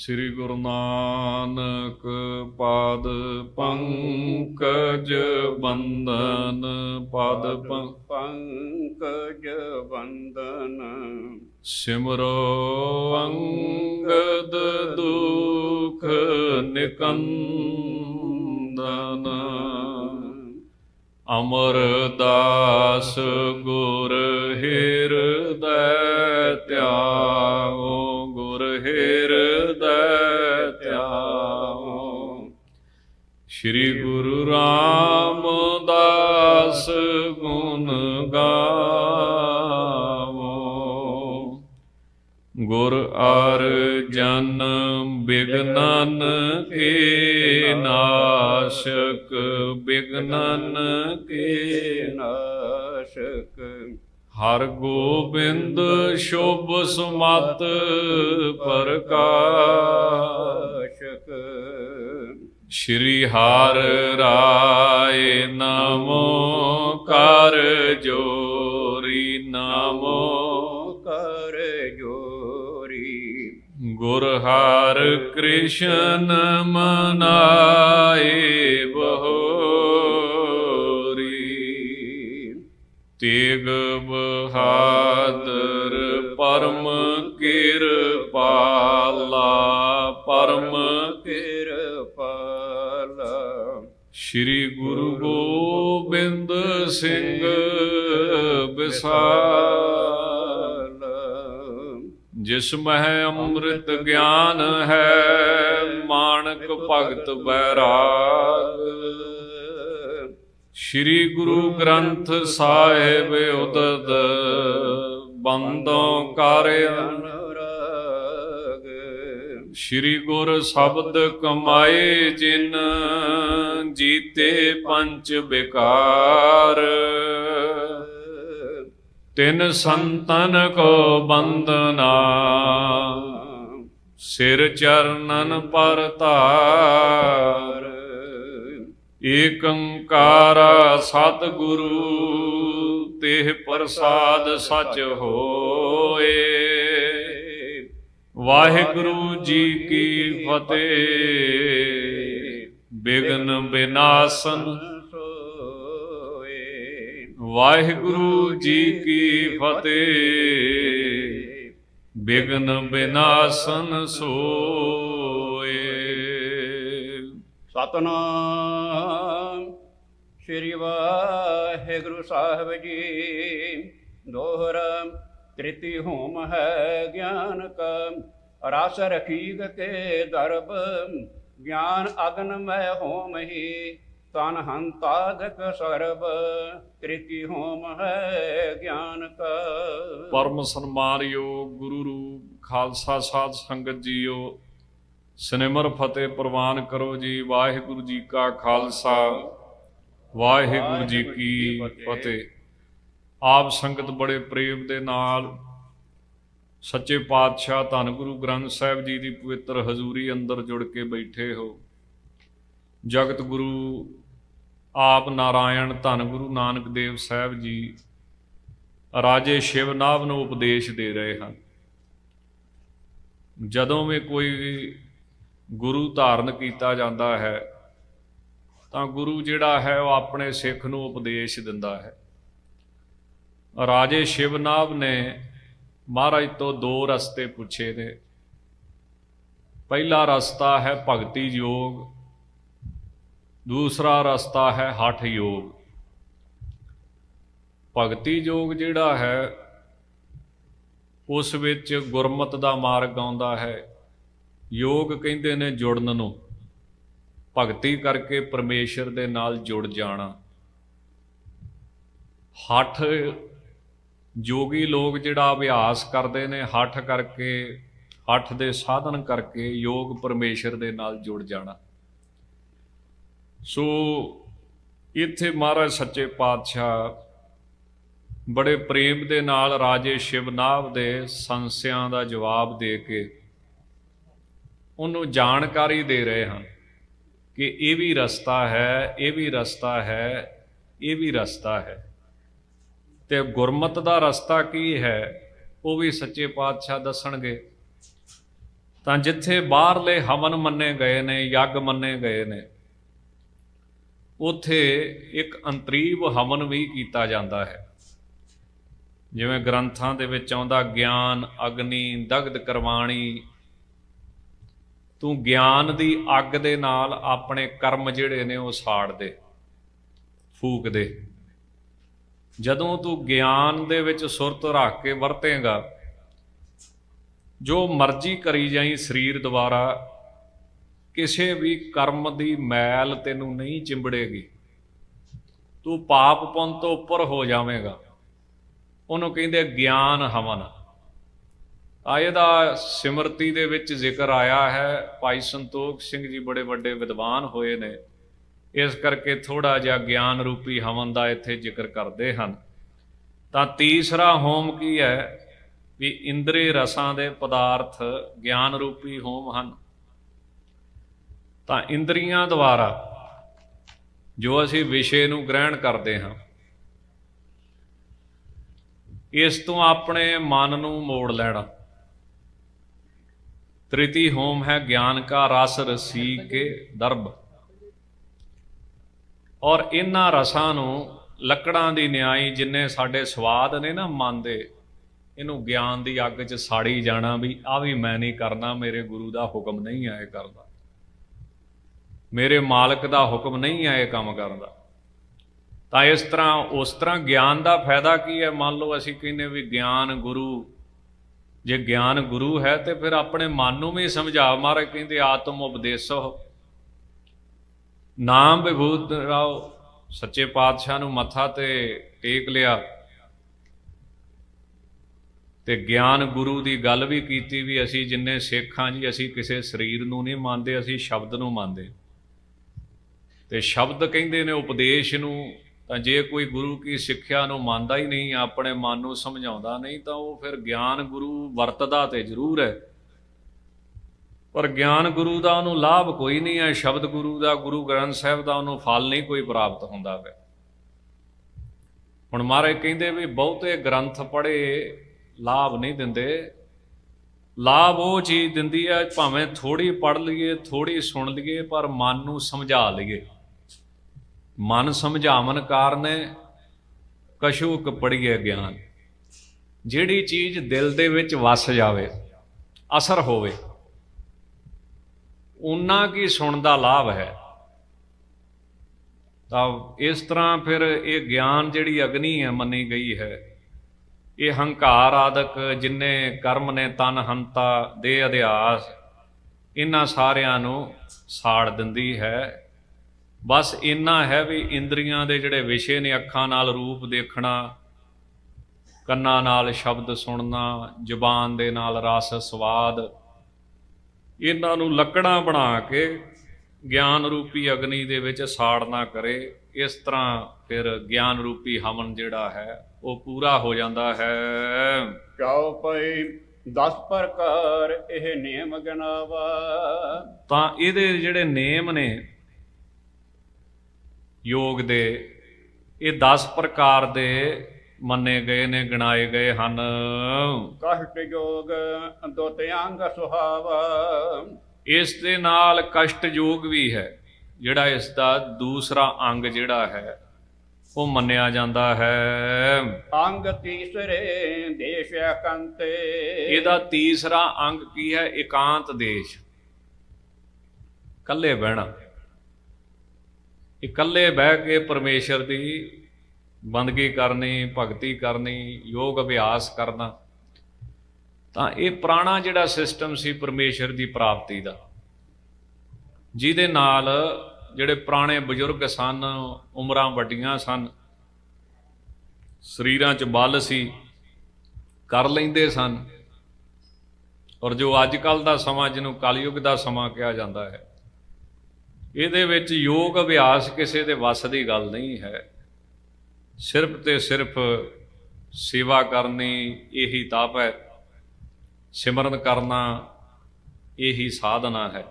ਸ੍ਰੀ ਗੁਰੂ ਨਾਨਕ ਪਾਦ ਪੰਕਜ ਬੰਦਨ ਪਾਦ ਪੰਕਜ ਬੰਦਨ ਸਿਮਰੋ ਅੰਗਦ ਦੁਖ ਨਿਕੰਦਨ। ਅਮਰਦਾਸ ਗੁਰ ਹਿਰਦੈ ਧਿਆਓ ਸ਼੍ਰੀ ਗੁਰੂ ਰਾਮਦਾਸ ਗੁਣ ਗਾਵੋ। ਗੁਰ ਅਰਜਨ ਬਿਗਨਨ ਕੇ ਨਾਸ਼ਕ, ਬਿਗਨਨ ਕੇ ਨਾਸ਼ਕ। ਹਰ ਗੋਬਿੰਦ ਸ਼ੁਭ ਸੁਮਤ ਪ੍ਰਕਾਸ਼ਕ। ਸ਼੍ਰੀ ਹਰ ਰਾਏ ਨਮੋ ਕਰ ਜੋਰੀ, ਨਮੋ ਕਰ ਜੋਰੀ। ਗੁਰ ਹਰ ਕ੍ਰਿਸ਼ਨ ਮਨਾਏ ਬਹੋਰੀ। ਤੇਗ ਬਹਾਦਰ ਪਰਮ ਕਿਰਪਾਲਾ, ਪਰਮ ਕੇ ਸ਼੍ਰੀ ਗੁਰੂ ਗੋਬਿੰਦ ਸਿੰਘ ਵਿਸਾਲ ਜਿਸ ਮਹਿ ਅੰਮ੍ਰਿਤ ਗਿਆਨ ਹੈ ਮਾਨਕ ਭਗਤ ਬੈਰਾਗ। ਸ਼੍ਰੀ ਗੁਰੂ ਗ੍ਰੰਥ ਸਾਹਿਬ ਉਦਦ, ਬੰਦੋਂ ਕਰ ਸ਼੍ਰੀ ਗੁਰ ਸ਼ਬਦ ਕਮਾਏ ਜਿਨ ਜੀਤੇ ਪੰਜ ਵਿਕਾਰ। ਤਿਨ ਸੰਤਨ ਕੋ ਬੰਦਨਾ ਸਿਰ ਚਰਨਨ ਪਰ ਧਾਰ। ਏਕੰਕਾਰ ਸਤਿਗੁਰੂ, ਤੇਹ ਪ੍ਰਸਾਦ ਸਚ ਹੋਏ। ਵਾਹਿਗੁਰੂ ਜੀ ਕੀ ਫਤਿਹ। ਬਿਗਨ ਬਿਨਾਸਨ। ਸੋਏ ਵਾਹਿਗੁਰੂ ਜੀ ਕੀ ਫਤਿਹ। ਬਿਗਨ ਬਿਨਾਸਨ ਸੋਏ। ਸਤਨਾਮ। ਸ੍ਰੀ ਵਾਹਿਗੁਰੂ ਸਾਹਿਬ ਜੀ ਦੋਹਰਾ ਤ੍ਰਿਤੀ ਹੋਮ ਹੈ ਗਿਆਨ ਕਾ। ਰਸ ਰਖੀਗ ਕੇ ਦਰਬ ਗਿਆਨ ਅਗਨ ਮੈਂ ਹੋਮ ਹੀ ਤਨ ਹੰਤਾਦਕ ਸਰਬ। ਤ੍ਰਿਤੀ ਹੋਮ ਹੈ ਗਿਆਨ ਕਾ। ਪਰਮ ਸਨਮਾਨਯੋਗ ਗੁਰੂ ਰੂਪ ਖਾਲਸਾ ਸਾਧ ਸੰਗਤ ਜੀਓ। ਸਨਿਮਰ ਫਤਿਹ ਪ੍ਰਵਾਨ ਕਰੋ ਜੀ ਵਾਹਿਗੁਰੂ ਜੀ ਕਾ ਖਾਲਸਾ ਵਾਹਿਗੁਰੂ ਜੀ ਕੀ ਫਤਿਹ। ਆਪ ਸੰਗਤ ਬੜੇ ਪ੍ਰੇਮ ਦੇ ਨਾਲ ਸੱਚੇ ਪਾਤਸ਼ਾਹ ਧੰਨ ਗੁਰੂ ਗ੍ਰੰਥ ਸਾਹਿਬ ਜੀ ਦੀ ਪਵਿੱਤਰ ਹਜ਼ੂਰੀ ਅੰਦਰ ਜੁੜ ਕੇ ਬੈਠੇ ਹੋ। ਜਗਤ ਗੁਰੂ ਆਪ ਨਾਰਾਇਣ ਧੰਨ ਗੁਰੂ ਨਾਨਕ ਦੇਵ ਸਾਹਿਬ ਜੀ ਰਾਜੇ ਸ਼ਿਵਨਾਭ ਨੂੰ ਉਪਦੇਸ਼ ਦੇ ਰਹੇ ਹਨ। ਜਦੋਂ ਵੀ ਕੋਈ ਗੁਰੂ ਧਾਰਨ ਕੀਤਾ ਜਾਂਦਾ ਹੈ ਤਾਂ ਗੁਰੂ ਜਿਹੜਾ ਹੈ ਉਹ ਆਪਣੇ ਸਿੱਖ ਨੂੰ ਉਪਦੇਸ਼ ਦਿੰਦਾ ਹੈ। ਰਾਜੇ ਸ਼ਿਵਨਾਭ ਨੇ ਮਹਾਰਾਜ ਤੋਂ ਦੋ ਰਸਤੇ ਪੁੱਛੇ ਨੇ ਪਹਿਲਾ ਰਸਤਾ ਹੈ ਭਗਤੀ ਯੋਗ, ਦੂਸਰਾ ਰਸਤਾ ਹੈ ਹਠ ਯੋਗ। ਭਗਤੀ ਯੋਗ ਜਿਹੜਾ ਹੈ, ਉਸ ਵਿੱਚ ਗੁਰਮਤ ਦਾ ਮਾਰਗ ਆਉਂਦਾ ਹੈ। ਯੋਗ ਕਹਿੰਦੇ ਨੇ ਜੁੜਨ ਨੂੰ। ਭਗਤੀ ਕਰਕੇ ਪਰਮੇਸ਼ਰ ਦੇ ਨਾਲ ਜੁੜ ਜਾਣਾ। ਹਠ ਜੋਗੀ ਲੋਕ ਜਿਹੜਾ ਅਭਿਆਸ ਕਰਦੇ ਨੇ, ਹੱਠ ਕਰਕੇ, ਹੱਠ ਦੇ ਸਾਧਨ ਕਰਕੇ ਯੋਗ ਪਰਮੇਸ਼ਰ ਦੇ ਨਾਲ ਜੁੜ ਜਾਣਾ। ਸੋ ਇੱਥੇ ਮਹਾਰਾਜ ਸੱਚੇ ਪਾਤਸ਼ਾਹ ਬੜੇ ਪ੍ਰੇਮ ਦੇ ਨਾਲ ਰਾਜੇ ਸ਼ਿਵਨਾਵ ਦੇ ਸੰਸਿਆਂ ਦਾ ਜਵਾਬ ਦੇ ਕੇ ਉਹਨੂੰ ਜਾਣਕਾਰੀ ਦੇ ਰਹੇ ਹਨ ਕਿ ਇਹ ਵੀ ਰਸਤਾ ਹੈ, ਇਹ ਵੀ ਰਸਤਾ ਹੈ, ਇਹ ਵੀ ਰਸਤਾ ਹੈ। ਤੇ ਗੁਰਮਤ ਦਾ ਰਸਤਾ ਕੀ ਹੈ, ਉਹ ਵੀ ਸੱਚੇ ਪਾਤਸ਼ਾਹ ਦੱਸਣਗੇ। ਤਾਂ ਜਿੱਥੇ ਬਾਹਰਲੇ ਹਵਨ ਮੰਨੇ ਗਏ ਨੇ, ਯੱਗ ਮੰਨੇ ਗਏ ਨੇ, ਉਥੇ ਇੱਕ ਅੰਤਰੀਵ ਹਵਨ ਵੀ ਕੀਤਾ ਜਾਂਦਾ ਹੈ। ਜਿਵੇਂ ਗ੍ਰੰਥਾਂ ਦੇ ਵਿੱਚ ਆਉਂਦਾ, ਗਿਆਨ, ਅਗਨੀ ਦਗਧ ਕਰਵਾਣੀ। ਤੂੰ ਗਿਆਨ ਦੀ ਅੱਗ ਦੇ ਨਾਲ ਆਪਣੇ ਕਰਮ ਜਿਹੜੇ ਨੇ ਉਹ ਸਾੜ ਦੇ ਫੂਕ ਦੇ ਜਦੋਂ ਤੂੰ ਗਿਆਨ ਦੇ ਵਿੱਚ ਸੁਰਤ ਰੱਖ ਕੇ ਵਰਤੇਗਾ, ਜੋ ਮਰਜ਼ੀ ਕਰੀ ਜਾਈ ਸਰੀਰ ਦੁਆਰਾ, ਕਿਸੇ ਵੀ ਕਰਮ ਦੀ ਮੈਲ ਤੈਨੂੰ ਨਹੀਂ ਚਿੰਬੜੇਗੀ। ਤੂੰ ਪਾਪ ਪੁੰਨ ਤੋਂ ਉੱਪਰ ਹੋ ਜਾਵੇਂਗਾ। ਉਹਨੂੰ ਕਹਿੰਦੇ ਗਿਆਨ ਹਵਨ। ਆ ਇਹਦਾ ਸਿਮਰਤੀ ਦੇ ਵਿੱਚ ਜ਼ਿਕਰ ਆਇਆ ਹੈ, ਭਾਈ ਸੰਤੋਖ ਸਿੰਘ ਜੀ ਬੜੇ ਵੱਡੇ ਵਿਦਵਾਨ ਹੋਏ ਨੇ। ਇਸ ਕਰਕੇ ਥੋੜਾ ਜਿਹਾ ਗਿਆਨ ਰੂਪੀ ਹਵਨ ਦਾ ਇੱਥੇ ਜ਼ਿਕਰ ਕਰਦੇ ਹਨ। ਤਾਂ ਤੀਸਰਾ ਹੋਮ ਕੀ ਹੈ? ਵੀ ਇੰਦਰੀ ਰਸਾਂ ਦੇ ਪਦਾਰਥ ਗਿਆਨ ਰੂਪੀ ਹੋਮ ਹਨ। ਤਾਂ ਇੰਦਰੀਆਂ ਦੁਆਰਾ ਜੋ ਅਸੀਂ ਵਿਸ਼ੇ ਨੂੰ ਗ੍ਰਹਿਣ ਕਰਦੇ ਹਾਂ, ਇਸ ਤੋਂ ਆਪਣੇ ਮਨ ਨੂੰ ਮੋੜ ਲੈਣਾ। ਤ੍ਰਿਤੀ ਹੋਮ ਹੈ ਗਿਆਨ ਕਾ ਰਸ ਰਸੀ ਕੇ ਦਰਬ। ਔਰ ਇਹਨਾਂ ਰਸਾਂ ਨੂੰ, ਲੱਕੜਾਂ ਦੀ ਨਿਆਈ ਜਿੰਨੇ ਸਾਡੇ ਸਵਾਦ ਨੇ ਨਾ ਮਨ ਦੇ, ਇਹਨੂੰ ਗਿਆਨ ਦੀ ਅੱਗ 'ਚ ਸਾੜੀ ਜਾਣਾ ਵੀ ਆ ਵੀ ਮੈਂ ਨਹੀਂ ਕਰਨਾ, ਮੇਰੇ ਗੁਰੂ ਦਾ ਹੁਕਮ ਨਹੀਂ ਆਏ ਕਰਦਾ ਮੇਰੇ ਮਾਲਕ ਦਾ ਹੁਕਮ ਨਹੀਂ ਆਏ ਕੰਮ ਕਰਨ। ਦਾ ਤਾਂ ਇਸ ਤਰ੍ਹਾਂ, ਉਸ ਤਰ੍ਹਾਂ ਗਿਆਨ ਦਾ ਫਾਇਦਾ ਕੀ ਹੈ? ਮੰਨ ਲਓ ਅਸੀਂ ਕਹਿੰਦੇ ਵੀ ਗਿਆਨ ਗੁਰੂ, ਜੇ ਗਿਆਨ ਗੁਰੂ ਹੈ ਤੇ ਫਿਰ ਆਪਣੇ ਮਨ ਨੂੰ ਵੀ ਸਮਝਾ ਮਾਰੇ ਕਹਿੰਦੇ ਆਤਮ ਉਪਦੇਸੋ। ਨਾਮ ਵਿਭੂਤ ਰਾਓ, ਸੱਚੇ ਪਾਤਸ਼ਾਹ ਨੂੰ ਮੱਥਾ ਤੇ ਟੇਕ ਲਿਆ ਤੇ ਗਿਆਨ ਗੁਰੂ ਦੀ ਗੱਲ ਵੀ ਕੀਤੀ ਵੀ ਅਸੀਂ ਜਿੰਨੇ ਸਿੱਖ ਹਾਂ ਜੀ, ਅਸੀਂ ਕਿਸੇ ਸਰੀਰ ਨੂੰ ਨਹੀਂ ਮੰਨਦੇ, ਅਸੀਂ ਸ਼ਬਦ ਨੂੰ ਮੰਨਦੇ। ਤੇ ਸ਼ਬਦ ਕਹਿੰਦੇ ਨੇ ਉਪਦੇਸ਼ ਨੂੰ, ਤਾਂ ਜੇ ਕੋਈ ਗੁਰੂ ਕੀ ਸਿੱਖਿਆ ਨੂੰ ਮੰਨਦਾ ਹੀ ਨਹੀਂ, ਆਪਣੇ ਮਨ ਨੂੰ ਸਮਝਾਉਂਦਾ ਨਹੀਂ, ਤਾਂ ਉਹ ਫਿਰ ਗਿਆਨ ਗੁਰੂ ਵਰਤਦਾ ਤੇ ਜ਼ਰੂਰ ਹੈ। ਪਰ ਗਿਆਨ ਗੁਰੂ ਦਾ ਉਹਨੂੰ ਲਾਭ ਕੋਈ ਨਹੀਂ ਹੈ, ਸ਼ਬਦ ਗੁਰੂ ਦਾ, ਗੁਰੂ ਗ੍ਰੰਥ ਸਾਹਿਬ ਦਾ ਉਹਨੂੰ ਫਲ ਨਹੀਂ ਕੋਈ ਪ੍ਰਾਪਤ ਹੁੰਦਾ ਹੈ ਹੁਣ ਮਹਾਰਾਜ ਕਹਿੰਦੇ ਵੀ ਬਹੁਤੇ ਗ੍ਰੰਥ ਪੜ੍ਹੇ ਲਾਭ ਨਹੀਂ ਦਿੰਦੇ। ਲਾਭ ਉਹ ਚੀਜ਼ ਦਿੰਦੀ ਹੈ, ਭਾਵੇਂ ਥੋੜੀ ਪੜ੍ਹ ਲਈਏ ਥੋੜੀ ਸੁਣ ਲਈਏ, ਪਰ ਮਨ ਨੂੰ ਸਮਝਾ ਲਈਏ। ਮਨ ਸਮਝਾਵਨ ਕਾਰਨ ਕਸ਼ੂ ਪੜੀਏ ਗਿਆਨ। ਜਿਹੜੀ ਚੀਜ਼ ਦਿਲ ਦੇ ਵਿੱਚ ਵਸ ਜਾਵੇ, ਅਸਰ ਹੋਵੇ ਉਨਾ ਕੀ ਸੁਣਨ ਦਾ ਲਾਭ ਹੈ? ਤਾਂ ਇਸ ਤਰ੍ਹਾਂ ਫਿਰ ਇਹ ਗਿਆਨ ਜਿਹੜੀ ਅਗਨੀ ਹੈ ਮੰਨੀ ਗਈ ਹੈ। ਇਹ ਹੰਕਾਰ ਆਦਿਕ ਜਿੰਨੇ ਕਰਮ ਨੇ ਤਨ, ਹੰਤਾ ਦੇ ਅਧਿਆਸ, ਇਹਨਾਂ ਸਾਰਿਆਂ ਨੂੰ ਸਾੜ ਦਿੰਦੀ ਹੈ। ਬਸ ਇੰਨਾ ਹੈ ਵੀ ਇੰਦਰੀਆਂ ਦੇ ਜਿਹੜੇ ਵਿਸ਼ੇ ਨੇ ਅੱਖਾਂ ਨਾਲ ਰੂਪ ਦੇਖਣਾ, ਕੰਨਾਂ ਨਾਲ ਸ਼ਬਦ ਸੁਣਨਾ, ਜ਼ੁਬਾਨ ਦੇ ਨਾਲ ਰਸ, ਸਵਾਦ ਇਹਨਾਂ ਨੂੰ ਲੱਕੜਾਂ ਬਣਾ ਕੇ ਗਿਆਨ ਰੂਪੀ ਅਗਨੀ ਦੇ ਵਿੱਚ ਸਾੜਨਾ ਕਰੇ ਇਸ ਤਰ੍ਹਾਂ ਫਿਰ ਗਿਆਨ ਰੂਪੀ ਹਵਨ ਜਿਹੜਾ ਹੈ ਉਹ ਪੂਰਾ ਹੋ ਜਾਂਦਾ ਹੈ। ਚਾਉ ਪਈ 10 ਪ੍ਰਕਾਰ ਇਹ ਨਿਯਮ ਗਨਾਵਾ ਤਾਂ ਇਹਦੇ ਜਿਹੜੇ ਨੇਮ ਨੇ ਯੋਗ ਦੇ ਇਹ 10 ਪ੍ਰਕਾਰ ਦੇ ਮੰਨੇ ਗਏ ਨੇ ਗਣਾਏ ਗਏ ਹਨ। ਕਸ਼ਟ ਯੋਗ ਦੁਤ ਅੰਗ ਸੁਹਾਵਾ। ਇਸ ਦੇ ਨਾਲ ਕਸ਼ਟ ਯੋਗ ਵੀ ਹੈ। ਜਿਹੜਾ ਇਸ ਦਾ ਦੂਸਰਾ ਅੰਗ ਜਿਹੜਾ ਹੈ ਉਹ ਮੰਨਿਆ ਜਾਂਦਾ ਹੈ। ਅੰਗ ਤੀਸਰੇ ਦੇਸ਼ ਅਕੰਤੇ। ਇਹਦਾ ਤੀਸਰਾ ਅੰਗ ਕੀ ਹੈ? ਇਕਾਂਤ ਦੇਸ਼। ਕੱਲੇ ਬਹਿਣਾ। ਇਕੱਲੇ ਬਹਿ ਕੇ ਪਰਮੇਸ਼ਰ ਦੀ ਬੰਦਗੀ ਕਰਨੀ, ਭਗਤੀ ਕਰਨੀ, ਯੋਗ ਅਭਿਆਸ ਕਰਨਾ, ਤਾਂ ਇਹ ਪੁਰਾਣਾ ਜਿਹੜਾ ਸਿਸਟਮ ਸੀ ਪਰਮੇਸ਼ਰ ਦੀ ਪ੍ਰਾਪਤੀ ਦਾ। ਜਿਹਦੇ ਨਾਲ ਜਿਹੜੇ ਪੁਰਾਣੇ ਬਜ਼ੁਰਗ ਸਨ, ਉਮਰਾਂ ਵੱਡੀਆਂ ਸਨ, ਸਰੀਰਾਂ 'ਚ ਬਲ ਸੀ, ਕਰ ਲੈਂਦੇ ਸਨ, ਔਰ ਜੋ ਅੱਜ ਕੱਲ ਦਾ ਸਮਾਂ, ਜਿਹਨੂੰ ਕਲਯੁਗ ਦਾ ਸਮਾਂ ਕਿਹਾ ਜਾਂਦਾ ਹੈ, ਇਹਦੇ ਵਿੱਚ ਯੋਗ ਅਭਿਆਸ ਕਿਸੇ ਦੇ ਵੱਸ ਦੀ ਗੱਲ ਨਹੀਂ ਹੈ। ਸਿਰਫ ਤੇ ਸਿਰਫ ਸੇਵਾ ਕਰਨੀ ਇਹੀ ਤਪ ਹੈ, ਸਿਮਰਨ ਕਰਨਾ ਇਹੀ ਸਾਧਨਾ ਹੈ।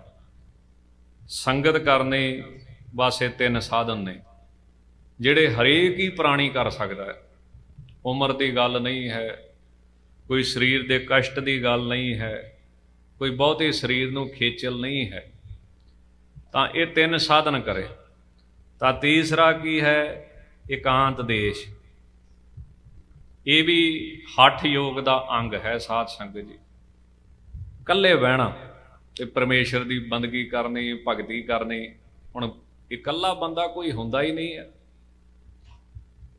ਸੰਗਤ ਕਰਨੀ ਬਸ ਇਹ ਤਿੰਨ ਸਾਧਨ ਨੇ, ਜਿਹੜੇ ਹਰੇਕ ਹੀ ਪ੍ਰਾਣੀ ਕਰ ਸਕਦਾ ਹੈ। ਉਮਰ ਦੀ ਗੱਲ ਨਹੀਂ ਹੈ, ਕੋਈ ਸਰੀਰ ਦੇ ਕਸ਼ਟ ਦੀ ਗੱਲ ਨਹੀਂ ਹੈ, ਕੋਈ ਬਹੁਤੇ ਸਰੀਰ ਨੂੰ ਖੇਚਲ ਨਹੀਂ ਹੈ। ਤਾਂ ਇਹ ਤਿੰਨ ਸਾਧਨ ਕਰੇ। ਤਾਂ ਤੀਸਰਾ ਕੀ ਹੈ ਇਕਾਂਤ ਦੇਸ਼। ਇਹ ਵੀ ਹੱਠ ਯੋਗ ਦਾ ਅੰਗ ਹੈ ਸਾਧ ਸੰਗਤ ਜੀ। ਇਕੱਲੇ ਬਹਿਣਾ ਤੇ ਪਰਮੇਸ਼ਰ ਦੀ ਬੰਦਗੀ ਕਰਨੀ, ਭਗਤੀ ਕਰਨੀ, ਹੁਣ ਇਕੱਲਾ ਬੰਦਾ ਕੋਈ ਹੁੰਦਾ ਹੀ ਨਹੀਂ ਹੈ।